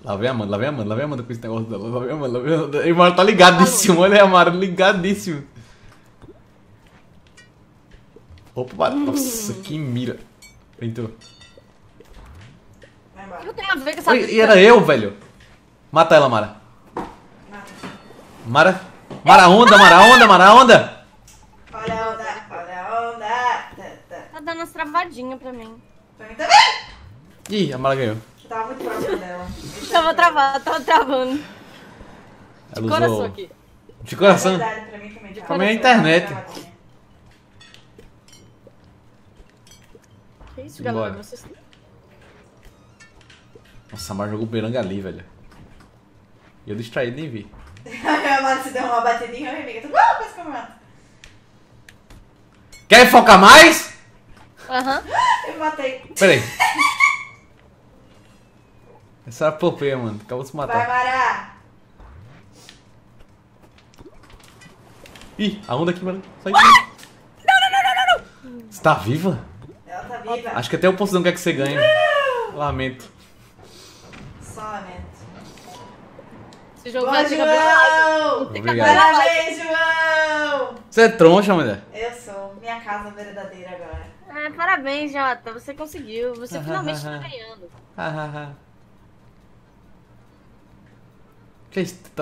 Speaker 1: Lá vem a Amanda, lá vem a Amanda, lá vem a Amanda com esse negócio dela. Lá vem a Amanda, lá vem a Amanda. E o Mara tá ligadíssimo, olha aí, a Mara, ligadíssimo. Opa, Mara, nossa, que mira. Entrou.
Speaker 2: Não tem a ver com essa
Speaker 1: Oi, e era eu, velho. Mata ela, Mara. Mara. Mara onda, Mara onda, Mara onda.
Speaker 3: Olha a onda, olha a onda. Tá
Speaker 2: dando umas travadinhas pra mim.
Speaker 3: Pra mim também.
Speaker 1: Ih, a Mara ganhou.
Speaker 3: Tava muito próximo dela.
Speaker 2: Tava travado, tava travando.
Speaker 1: Ela
Speaker 2: Coração
Speaker 1: usou...
Speaker 2: aqui.
Speaker 1: De coração.
Speaker 3: É verdade, pra mim também.
Speaker 1: Pra mim é internet.
Speaker 3: Travadinha.
Speaker 2: Que isso, galera?
Speaker 1: Bora.
Speaker 2: Vocês...
Speaker 1: Nossa, a Mara jogou beranga ali, velho. E eu distraí, nem vi.
Speaker 3: A Mara se deu uma batidinha, oi, amiga. Tu, uh, quase que eu me mato.
Speaker 1: Quer focar mais?
Speaker 2: Aham.
Speaker 3: Eu matei.
Speaker 1: Pera aí. Essa era a popeia, mano. Acabou de se
Speaker 3: Vai,
Speaker 1: matar.
Speaker 3: Mara.
Speaker 1: Ih, a onda aqui, mano. Sai Não, não, não, não, não. Você tá viva?
Speaker 3: Ela tá viva.
Speaker 1: Acho que até o posto não quer que você ganhe. Lamento.
Speaker 3: Só lamento.
Speaker 2: Esse jogo
Speaker 3: Boa,
Speaker 2: vai ficar.
Speaker 3: João! Parabéns, João!
Speaker 1: Você é troncha, mulher.
Speaker 3: Eu sou minha casa verdadeira agora.
Speaker 2: É, parabéns, Jota. Você conseguiu. Você finalmente tá ganhando.
Speaker 1: Hahaha. Que isso? Tá-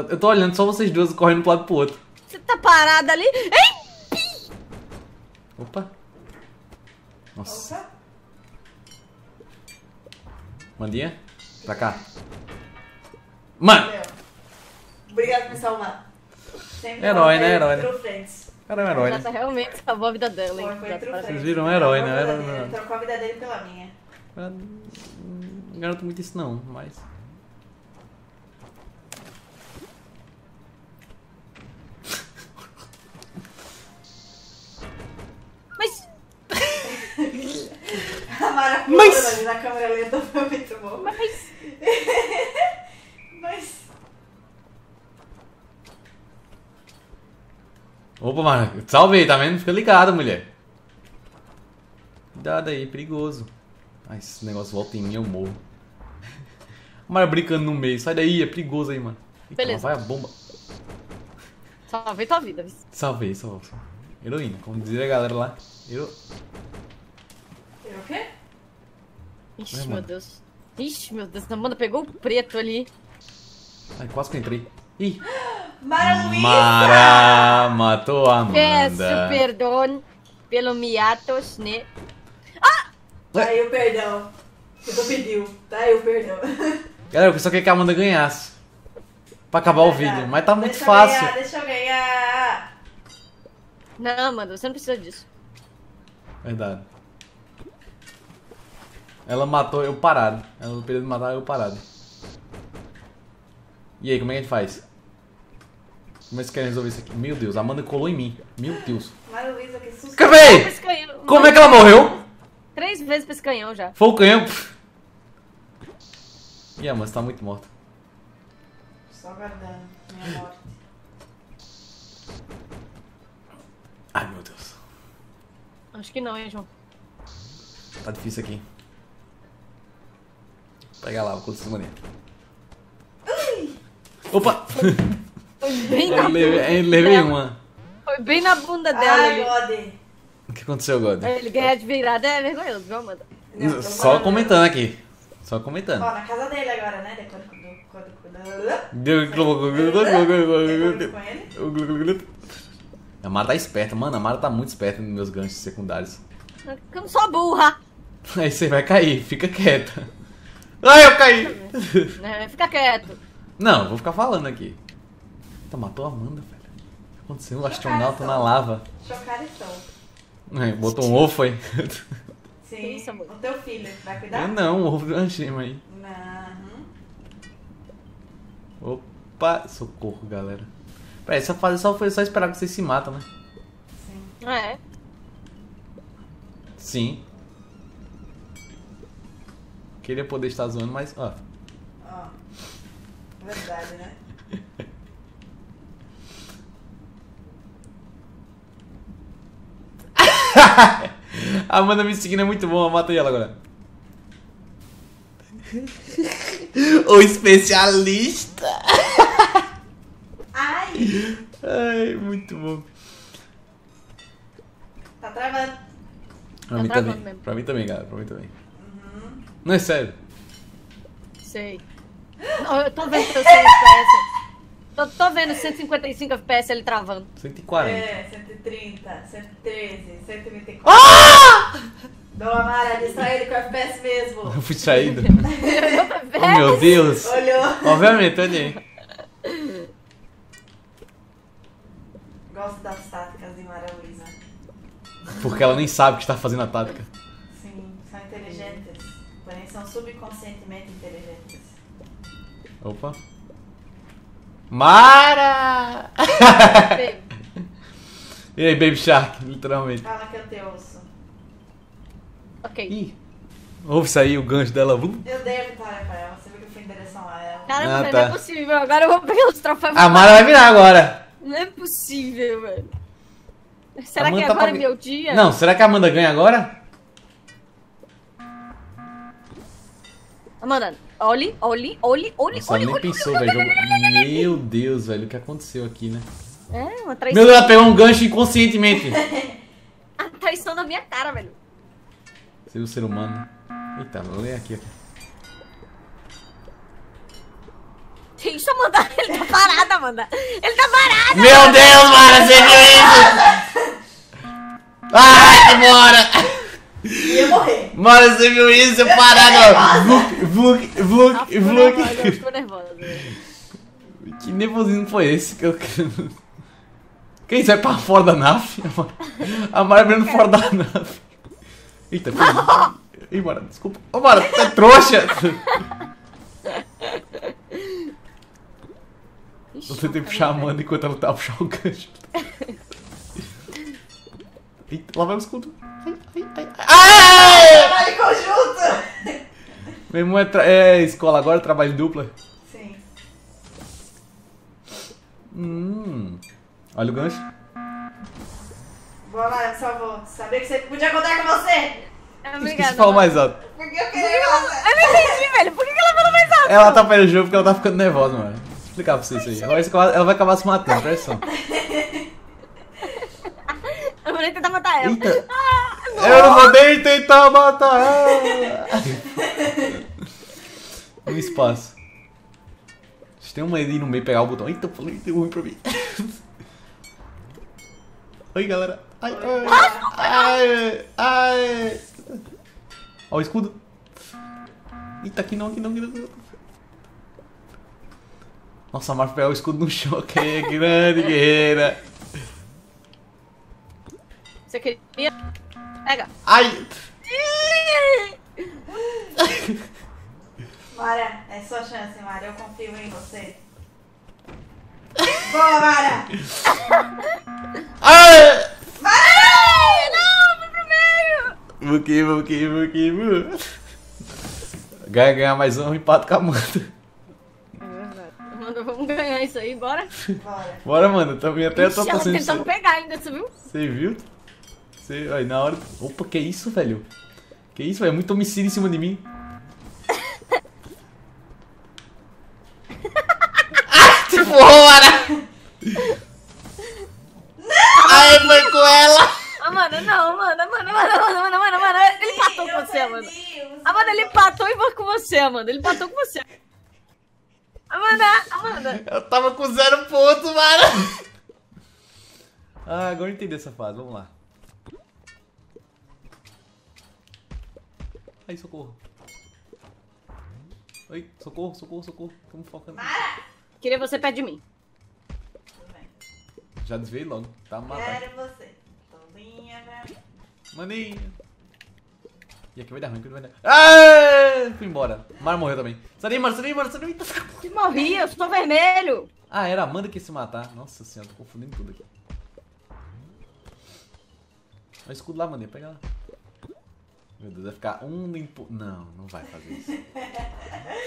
Speaker 1: Eu tô olhando só vocês duas correndo pro lado pro outro.
Speaker 2: Você tá parada ali. Ei!
Speaker 1: Opa. Nossa.
Speaker 3: Opa!
Speaker 1: Mandinha? Pra cá. Mano!
Speaker 3: Obrigado por me salvar. Sempre
Speaker 1: Herói,
Speaker 3: voltei
Speaker 1: né? Herói, né?
Speaker 3: Friends.
Speaker 1: Cara, é um herói,
Speaker 2: Jota
Speaker 1: né?
Speaker 2: realmente salvou a vida dela, hein?
Speaker 3: Friends.
Speaker 1: viram um herói, né?
Speaker 3: Trocou a vida
Speaker 1: Era-
Speaker 3: dele- Trocou a vida dele pela minha.
Speaker 1: Eu Não garanto muito isso não. Mas,
Speaker 3: A Mara
Speaker 1: Mas-
Speaker 3: ali na câmera lenta foi muito bom.
Speaker 2: mas...
Speaker 3: Mas.
Speaker 1: Opa, mano, salvei, tá vendo? Fica ligado, mulher. Cuidado aí, perigoso. Ai, esse negócio volta em mim, eu morro. Mara brincando no meio, sai daí, é perigoso aí, mano. Eita,
Speaker 2: Beleza.
Speaker 1: vai a bomba.
Speaker 2: Salvei tua vida. viu?
Speaker 1: Salvei, salvei. salvei. Heroína, como dizia a galera lá. Eu...
Speaker 3: Eu o quê?
Speaker 2: Ixi, meu
Speaker 1: mano.
Speaker 2: Deus. Ixi, meu Deus. A Amanda pegou o preto ali.
Speaker 1: Ai, quase que eu entrei. Ih,
Speaker 3: Mara Luísa!
Speaker 1: Mara matou a
Speaker 2: Peço
Speaker 1: Amanda.
Speaker 2: perdão pelo miatos, né?
Speaker 3: Tá aí o perdão. Que tu pediu. Tá aí o perdão.
Speaker 1: Galera, eu só queria que a Amanda ganhasse. Pra acabar o vídeo, mas tá muito
Speaker 3: Deixa eu
Speaker 1: fácil.
Speaker 3: Ganhar, deixa eu ganhar.
Speaker 2: Não, mano, você não precisa disso.
Speaker 1: Verdade. Ela matou eu parado. Ela no período de matar eu parado. E aí, como é que a gente faz? Como é que vocês querem resolver isso aqui? Meu Deus, a Amanda colou em mim. Meu Deus.
Speaker 3: Maria Luísa, que susto.
Speaker 1: Acabei! Como é que ela morreu?
Speaker 2: Três vezes pra esse canhão já.
Speaker 1: Foi o canhão. Ih, a Amanda tá muito morta.
Speaker 3: Só aguardando minha morte.
Speaker 1: Ai, meu Deus.
Speaker 2: Acho que não, hein, João.
Speaker 1: Tá difícil aqui. Pega lá, vou conseguir maneiro. Opa!
Speaker 2: Foi bem na
Speaker 1: levei,
Speaker 2: bunda.
Speaker 1: levei
Speaker 2: dela.
Speaker 1: uma.
Speaker 2: Foi bem na bunda dela
Speaker 3: Ai.
Speaker 1: O que aconteceu, God?
Speaker 2: Ele ganhar de virada é vergonhoso, viu, Amanda?
Speaker 3: Não,
Speaker 1: Só comentando aqui. Só comentando.
Speaker 3: Ó, na casa dele agora, né? Depois do...
Speaker 1: Deu-
Speaker 3: com ele.
Speaker 1: A Mara tá esperta, mano. A Mara tá muito esperta nos meus ganchos secundários.
Speaker 2: Eu não sou burra.
Speaker 1: Aí você vai cair, fica quieta. Ai, eu caí!
Speaker 2: Né? Fica quieto.
Speaker 1: Não, vou ficar falando aqui. Tá, matou a Amanda, velho. O que aconteceu? O astronauta na lava.
Speaker 3: Chocar estou.
Speaker 1: É, Botou um ovo, foi?
Speaker 3: Sim.
Speaker 2: Isso, amor.
Speaker 3: o teu filho. Vai
Speaker 1: Eu
Speaker 3: cuidar?
Speaker 1: não, um ovo do Anjima aí.
Speaker 3: Não.
Speaker 1: Opa, socorro, galera. Peraí, essa fase só foi só esperar que vocês se matam, né?
Speaker 3: Sim.
Speaker 2: É.
Speaker 1: Sim. Queria poder estar zoando, mas, ó.
Speaker 3: Ó. Verdade, né?
Speaker 1: A Amanda me seguindo é muito bom, matei ela agora. o especialista!
Speaker 3: Ai!
Speaker 1: Ai, muito bom.
Speaker 3: Tá travando.
Speaker 1: Pra
Speaker 2: Tá
Speaker 1: mim
Speaker 2: travando
Speaker 1: também.
Speaker 2: mesmo.
Speaker 1: Pra mim também, galera. Pra mim também. Não é sério.
Speaker 2: Sei. Não, eu tô vendo seu 100 FPS. Tô, tô vendo 155 FPS ele travando.
Speaker 1: 140.
Speaker 3: É, 130, 113, 124.
Speaker 1: Ah!
Speaker 3: Dona Mara, distrai ele com FPS mesmo.
Speaker 1: Eu fui saído. Oh, meu Deus.
Speaker 3: Olhou.
Speaker 1: Obviamente, olhei.
Speaker 3: Gosto das táticas de Mara Luísa.
Speaker 1: Porque ela nem sabe que está fazendo a tática.
Speaker 3: Subconscientemente inteligentes.
Speaker 1: Opa. Mara! e aí, Baby Shark, literalmente.
Speaker 3: Fala que eu te ouço.
Speaker 2: ok.
Speaker 1: Ih, ouve sair o gancho dela.
Speaker 3: Eu dei a vitória pra ela. Você viu que eu fui em direção a ela.
Speaker 2: Caramba,
Speaker 1: Ah, tá.
Speaker 2: não é possível. Agora eu vou pegar os troféus.
Speaker 1: A Mara vai virar agora.
Speaker 2: Não é possível, velho. Será
Speaker 1: Amanda
Speaker 2: que
Speaker 1: tá
Speaker 2: agora
Speaker 1: pra-
Speaker 2: é meu dia?
Speaker 1: Não, será que a Amanda ganha agora?
Speaker 2: Amanda, olhe, olhe, olhe, olhe,
Speaker 1: Nossa,
Speaker 2: olhe,
Speaker 1: nem
Speaker 2: olhe.
Speaker 1: pensou, velho. Meu Deus, velho, o que aconteceu aqui, né?
Speaker 2: É, uma traição.
Speaker 1: Meu Deus, ela pegou um gancho inconscientemente.
Speaker 2: A traição na minha cara, velho.
Speaker 1: Ser o ser humano. Eita, vou ler aqui.
Speaker 2: Que isso, Amanda? Ele tá parado, Amanda. Ele tá parado.
Speaker 1: Meu Deus, Mara, você viu isso? Ai, Mora!
Speaker 3: Ia morrer.
Speaker 1: Mara, você viu isso? Eu parado, ó. Vluk,
Speaker 2: Ah,
Speaker 1: vluk,
Speaker 2: ficou nervosa,
Speaker 1: vluk.
Speaker 2: ficou nervosa.
Speaker 1: Que nervosismo foi esse que eu... Quem isso vai pra fora da nave? A Mara abrindo fora da nave. Eita, foi. Ih, Mara, desculpa. Ô, Mara, tu é trouxa! Eu tentei puxar a Amanda enquanto ela tava puxando o gancho. Eita, lá vai o escudo. Ai, ai, ai, ai.
Speaker 3: Trabalho em conjunto.
Speaker 1: Meu irmão é, tra- é escola agora, trabalho dupla.
Speaker 3: Sim.
Speaker 1: Hum. Olha o gancho.
Speaker 3: Boa, Mara, salvou. Sabia que você podia contar com você.
Speaker 2: Obrigada.
Speaker 1: Esqueci de falar mais alto.
Speaker 3: Porque eu queria você.
Speaker 2: Eu não entendi, velho. Por que ela falou mais alto?
Speaker 1: Ela tá perdendo o jogo porque ela tá ficando nervosa, mano. Vou explicar pra vocês isso aí. Ela vai, ela vai acabar se matando, presta atenção.
Speaker 2: Eu vou nem tentar matar ela.
Speaker 1: Eita. Eu não vou nem tentar matar ela. No espaço. Vocês têm uma ideia no meio pegar o botão. Eita, eu falei, deu ruim pra mim. Oi, galera. Ai, ai, ai, ai. Ó o escudo. Eita, aqui não, aqui não, aqui não. Nossa, a Marfa pegar o escudo no chão, que é grande, guerreira.
Speaker 2: Você queria? Pega.
Speaker 1: Ai!
Speaker 3: Mara, é sua chance, Mara. Eu confio em você. Boa, Mara!
Speaker 1: Ai!
Speaker 2: Ai, não, fui pro meio.
Speaker 1: Buki, buki, buki, bu. Ganha, ganhar mais um, empate com a Amanda.
Speaker 2: É verdade. Amanda, vamos ganhar isso aí, bora.
Speaker 3: Bora.
Speaker 1: Bora, Amanda. Também até eu tô
Speaker 2: Ixi, ela
Speaker 1: passando
Speaker 2: tentando
Speaker 1: isso.
Speaker 2: pegar ainda, você viu?
Speaker 1: Você viu? Você, aí na hora. Opa, que isso, velho? Que isso, velho? Muito homicídio em cima de mim. ah, te fora! Ai, foi com ela!
Speaker 2: Amanda, não, Amanda, Amanda, Amanda, Amanda, Amanda, Amanda, Amanda. Ele empatou com você, Amanda.
Speaker 3: perdi, eu-
Speaker 2: Amanda, ele empatou e foi com você, Amanda. Ele empatou com você. Amanda, Amanda.
Speaker 1: Eu tava com zero pontos, mano! Ah, agora eu entendi essa fase, vamos lá. Ai, socorro. Oi, socorro, socorro, socorro. Tamo focando.
Speaker 3: Mara!
Speaker 2: Queria você perto de mim.
Speaker 3: Tudo bem.
Speaker 1: Já desviei logo, tá matando.
Speaker 3: Quero você. Tolinha, velho.
Speaker 1: Maninha. E aqui vai dar ruim, aqui vai dar. Ah! Fui embora. Mara morreu também. Sai daí, Mara, sai daí, Mara, sai daí.
Speaker 2: Que morri, eu sou vermelho.
Speaker 1: Ah, era a Amanda que ia se matar. Nossa senhora, tô confundindo tudo aqui. Olha o escudo lá, Amanda, pega lá. Meu Deus, vai ficar um limpo. Não, não vai fazer isso.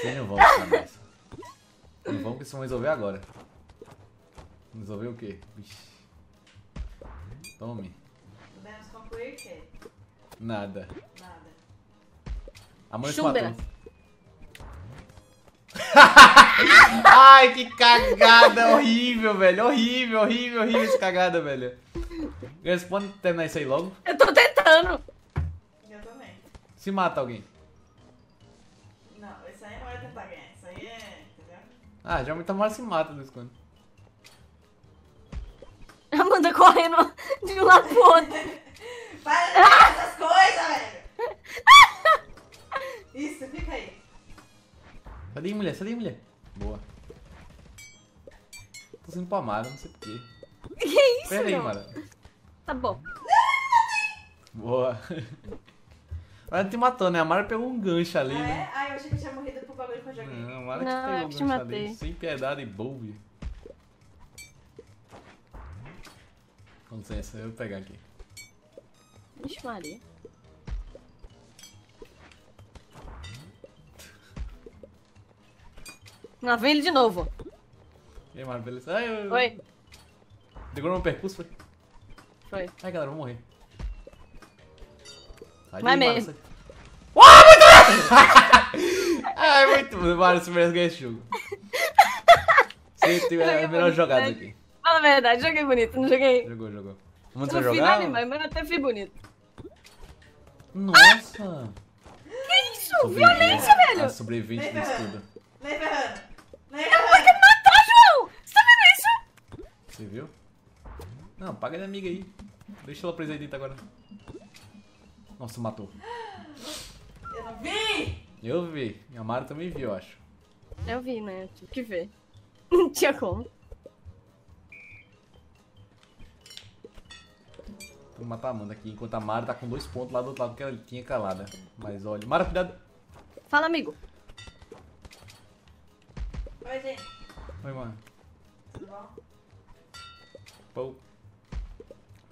Speaker 1: Vocês não vão ficar nessa. Não vão que vocês vão resolver agora. Resolver o quê? Vixe. Tome.
Speaker 3: Podemos concluir que
Speaker 1: Nada.
Speaker 3: nada.
Speaker 1: A mãe matou. Ai, que cagada horrível, velho. Horrível, horrível, horrível essa cagada, velho. Responde terminar isso aí logo.
Speaker 2: Eu tô tentando.
Speaker 1: Se mata alguém.
Speaker 3: Não, isso aí não é tentar ganhar. Isso aí é. Entendeu?
Speaker 1: Ah, geralmente a Mara se mata dos quando.
Speaker 2: Amanda correndo de um lado pro outro.
Speaker 3: Para de fazer essas coisas, velho! Isso, fica aí.
Speaker 1: Sai daí, mulher, sai daí, mulher. Boa. Tô sendo pra Mara, não sei porquê.
Speaker 2: Que isso,
Speaker 1: Pera aí? Mara.
Speaker 2: Tá bom.
Speaker 1: Boa. Ela te matou, né? A Mara pegou um gancho ali,
Speaker 3: Ah,
Speaker 1: né?
Speaker 3: é? Ah, eu achei que tinha morrido pro bagulho que eu joguei.
Speaker 1: Não, a Mara
Speaker 2: Não,
Speaker 1: que pegou um
Speaker 2: te
Speaker 1: gancho
Speaker 2: matei.
Speaker 1: ali. Sem piedade e bobe. Com licença, eu vou pegar aqui.
Speaker 2: Vixe, Maria. Lá vem ele de novo.
Speaker 1: E aí, Mara, beleza? Ai, eu...
Speaker 2: Oi.
Speaker 1: Decorou no percurso, foi?
Speaker 2: Foi.
Speaker 1: Ai, galera, vou morrer. Sai
Speaker 2: Vai
Speaker 1: daí,
Speaker 2: mesmo.
Speaker 1: Uau, muito Ai, muito bom. Mara, você merece ganhar esse jogo. Você teve
Speaker 2: Joguei
Speaker 1: a melhor
Speaker 2: bonito,
Speaker 1: jogada
Speaker 2: né?
Speaker 1: aqui.
Speaker 2: Fala a verdade, joguei bonito, não joguei.
Speaker 1: Jogou, jogou. Vamos
Speaker 2: não fiz
Speaker 1: jogar?
Speaker 2: mas eu até fiz bonito.
Speaker 1: Nossa!
Speaker 2: Que isso? Violência, velho!
Speaker 1: Ah, sobrevivente disso tudo.
Speaker 3: Nem ferrando. Nem
Speaker 2: Vai me matar, João! Você tá vendo isso?
Speaker 1: Você viu? Não, paga de amiga aí. Deixa ela presa aí dentro agora. Nossa, matou.
Speaker 3: Eu não vi!
Speaker 1: Eu vi. E a Mara também viu, eu acho.
Speaker 2: Eu vi, né? Tive que ver. Não tinha como.
Speaker 1: Vou matar a Amanda aqui, enquanto a Mara tá com dois pontos lá do outro lado que ela tinha calada. Mas olha. Mara, cuidado.
Speaker 2: Fala, amigo.
Speaker 3: Oi, gente.
Speaker 1: Oi, mano.
Speaker 3: Tudo bom?
Speaker 1: Pô.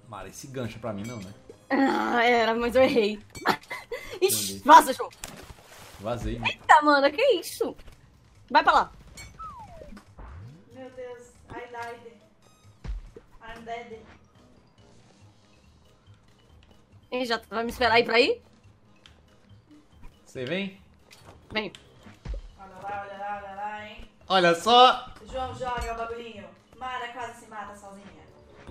Speaker 1: Mara, esse gancho é pra mim não, né?
Speaker 2: Ah, era, mas eu errei. Ixi, vaza, João.
Speaker 1: Vazei, né?
Speaker 2: Eita, Amanda, que isso? Vai pra lá.
Speaker 3: Meu Deus. I died. I'm dead.
Speaker 2: Ih, já vai me esperar aí pra ir?
Speaker 1: Você vem?
Speaker 2: Vem.
Speaker 3: Olha lá, olha lá, olha lá, hein?
Speaker 1: Olha só!
Speaker 3: João joga o bagulhinho. Mara quase se mata sozinha.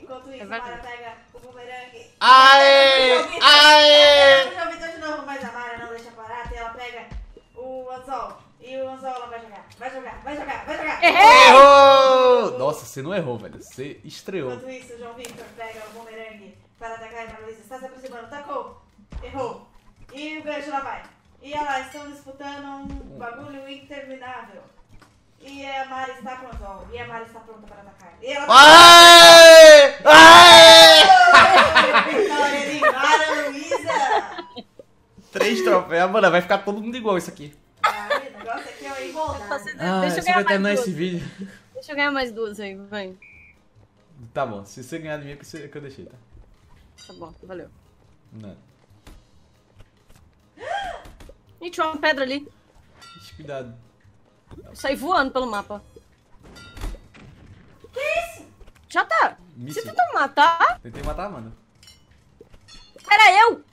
Speaker 3: Enquanto isso,
Speaker 2: É.
Speaker 3: Mara pega bumerangue.
Speaker 1: Aê! Aê!
Speaker 3: João Vitor de novo, mas a Mara não deixa parar. E ela pega o anzol. E o anzol ela vai jogar. Vai jogar, vai jogar, vai jogar.
Speaker 2: Errei!
Speaker 1: Errou! Nossa, você não errou, velho. Você estreou.
Speaker 3: Enquanto isso, o João Victor pega o bumerangue para atacar a Marisa. Está se aproximando, tacou. Errou. E o gancho lá vai. E lá, estão disputando um bagulho interminável. E a Mara está com o anzol. E a Mara está pronta para atacar. E ela
Speaker 1: Aê! Aê!
Speaker 3: Vitória!
Speaker 1: Três troféus. Mano, vai ficar todo mundo igual isso aqui.
Speaker 3: Ai, o negócio aqui é igualdade.
Speaker 2: Você-
Speaker 1: Ah,
Speaker 2: Deixa eu
Speaker 1: você
Speaker 2: ganhar
Speaker 1: vai
Speaker 2: mais duas.
Speaker 1: esse vídeo.
Speaker 2: Deixa eu ganhar mais duas aí, vem.
Speaker 1: Tá bom, se você ganhar de mim é que você- que eu deixei, tá?
Speaker 2: Tá bom, valeu.
Speaker 1: Não.
Speaker 2: Ih, tinha uma pedra ali.
Speaker 1: Ixi, cuidado.
Speaker 2: Eu saí voando pelo mapa. Que isso? Já tá.
Speaker 1: Míssil.
Speaker 2: Tu não matar,
Speaker 1: Tentei matar Amanda.
Speaker 2: era eu.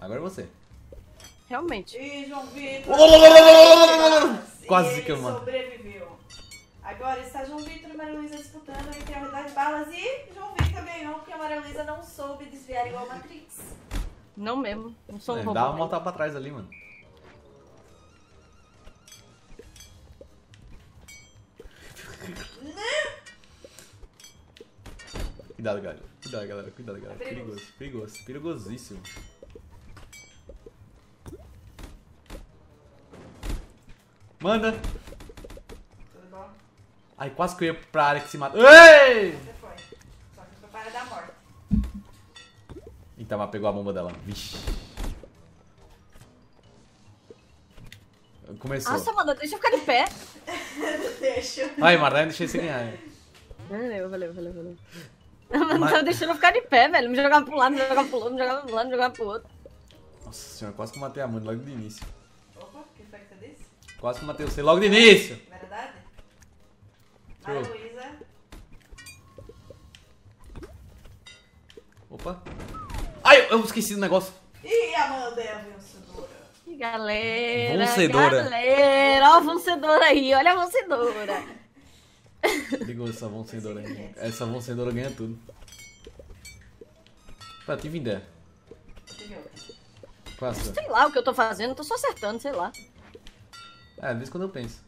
Speaker 1: Agora é você.
Speaker 2: Realmente.
Speaker 3: E João Vitor.
Speaker 1: Quase
Speaker 3: E
Speaker 1: que eu mato.
Speaker 3: sobreviveu. Agora está João Vitor e Maria Luísa disputando entre a unidade de balas e João Vitor ganhou porque a Maria Luísa não soube desviar igual a Matrix.
Speaker 2: Não mesmo. Não sou um
Speaker 1: É,
Speaker 2: robô.
Speaker 1: dá uma mortal pra trás ali, mano. Cuidado, galera. Cuidado, galera. Cuidado, galera.
Speaker 3: É perigoso.
Speaker 1: Perigoso. Perigoso. Perigosíssimo. Manda.
Speaker 3: Tudo bom?
Speaker 1: Ai, quase que eu ia pra área que se mata. Ei!
Speaker 3: Você foi. Só que foi para dar morte.
Speaker 1: Eita, mas pegou a bomba dela. Vixe. Começou.
Speaker 2: Nossa, mano, deixa eu ficar de pé.
Speaker 3: Deixa.
Speaker 1: Ai, Marlene, deixei você ganhar.
Speaker 2: Valeu, valeu, valeu, valeu. Mano,
Speaker 1: Mas-
Speaker 2: tava deixando eu ficar de pé, velho. Me jogava pro lado, me jogava pro outro, me jogava pro lado, me jogava pro outro.
Speaker 1: Nossa senhora, quase que eu matei a Amanda logo do início. Quase que matei você logo do início.
Speaker 3: Verdade?
Speaker 1: Show.
Speaker 3: Luísa.
Speaker 1: Opa. Ai, eu- esqueci do negócio.
Speaker 3: E Amanda é a vencedora.
Speaker 2: Galera,
Speaker 1: Vencedora.
Speaker 2: galera, ó a vencedora aí, olha a vencedora.
Speaker 1: Ligou essa vencedora aí. Essa vencedora ganha tudo. Pera, tive ideia.
Speaker 3: Tive outra.
Speaker 1: Qual a sua?
Speaker 2: Sei lá o que eu tô fazendo, tô só acertando, sei lá.
Speaker 1: É, às vezes quando eu penso.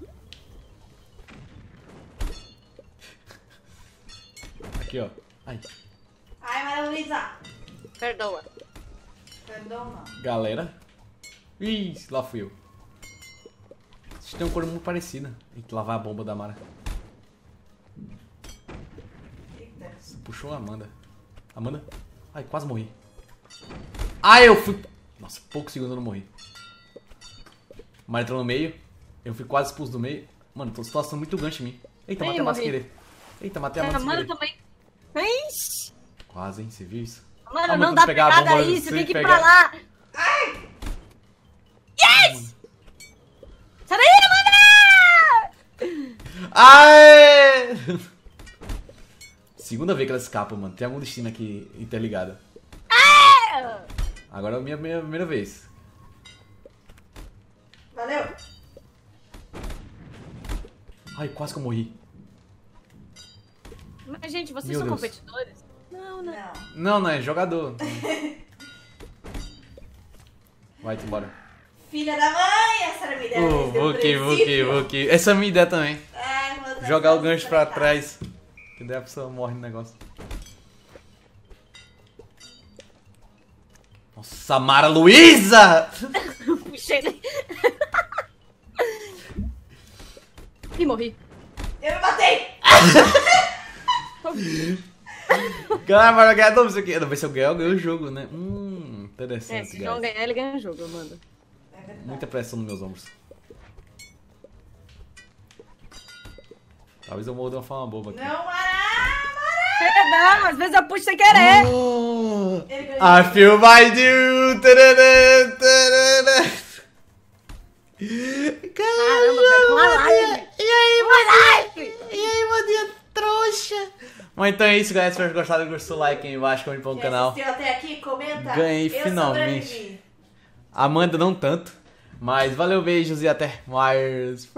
Speaker 1: Aqui, ó. Ai,
Speaker 3: Ai, Maria Luísa.
Speaker 2: Perdoa.
Speaker 3: Perdão, não.
Speaker 1: galera. Ih, lá fui eu. Vocês têm uma cor muito parecida. Tem que lavar a bomba da Mara.
Speaker 3: Eita.
Speaker 1: Puxou a Amanda. Amanda? Ai, quase morri. Ai, eu fui. Nossa, poucos segundos eu não morri. Mara entrou no meio. Eu fui quase expulso do meio. Mano, tô situação muito gancho em mim. Eita, matei a sem
Speaker 2: morri.
Speaker 1: querer. Eita, matei a
Speaker 2: É,
Speaker 1: Amanda sem
Speaker 2: mano,
Speaker 1: querer.
Speaker 2: também. Ixi,
Speaker 1: Quase, hein? Você viu isso?
Speaker 2: mano,
Speaker 1: Ah, mas
Speaker 2: não dá
Speaker 1: pegar
Speaker 2: pegada
Speaker 1: bomba,
Speaker 2: aí,
Speaker 1: você
Speaker 2: tem que ir pra lá. Yes! Sai daí, Amanda!
Speaker 1: Ai! Segunda vez que ela escapa, mano. Tem algum destino aqui interligado. Agora é a minha, minha primeira vez.
Speaker 3: Valeu.
Speaker 1: Ai, quase que eu morri.
Speaker 2: Mas, gente, vocês
Speaker 1: Meu
Speaker 2: são
Speaker 1: Deus.
Speaker 2: competidores? Não, não.
Speaker 3: Não.
Speaker 1: Não, não, é jogador. Vai, embora.
Speaker 3: Filha da mãe, essa era a minha ideia.
Speaker 1: Uh,
Speaker 3: desde o
Speaker 1: vou aqui, vou vou aqui. Essa é a minha ideia também.
Speaker 3: Deus,
Speaker 1: Jogar o gancho pra trás. Que daí a pessoa morre no negócio. Nossa, Mara Luísa!
Speaker 2: Puxei Ih, morri.
Speaker 3: Eu me matei.
Speaker 1: Cara, Mara ganhar não sei o que. Não, vai ser eu ganhar, eu ganho o jogo, né? Hum,
Speaker 2: É,
Speaker 1: interessante,
Speaker 2: se o João ganhar, ele ganha o jogo, Amanda.
Speaker 3: É.
Speaker 1: Muita pressão nos meus ombros. Talvez eu morra de uma forma boba aqui.
Speaker 3: Não, Mara!
Speaker 2: É, não, às vezes eu puxo sem querer.
Speaker 1: Oh. I feel my due. Tarará, tarará.
Speaker 2: Caramba, velho, uma live.
Speaker 1: E aí,
Speaker 2: live.
Speaker 1: E aí, mandinha trouxa? Bom, então é isso, galera. Se vocês gostaram, o like aí embaixo, comente
Speaker 3: Quem
Speaker 1: canal.
Speaker 3: assistiu até aqui, comenta.
Speaker 1: Ganhei
Speaker 3: eu
Speaker 1: finalmente. Amanda não tanto. Mas valeu, beijos e até mais.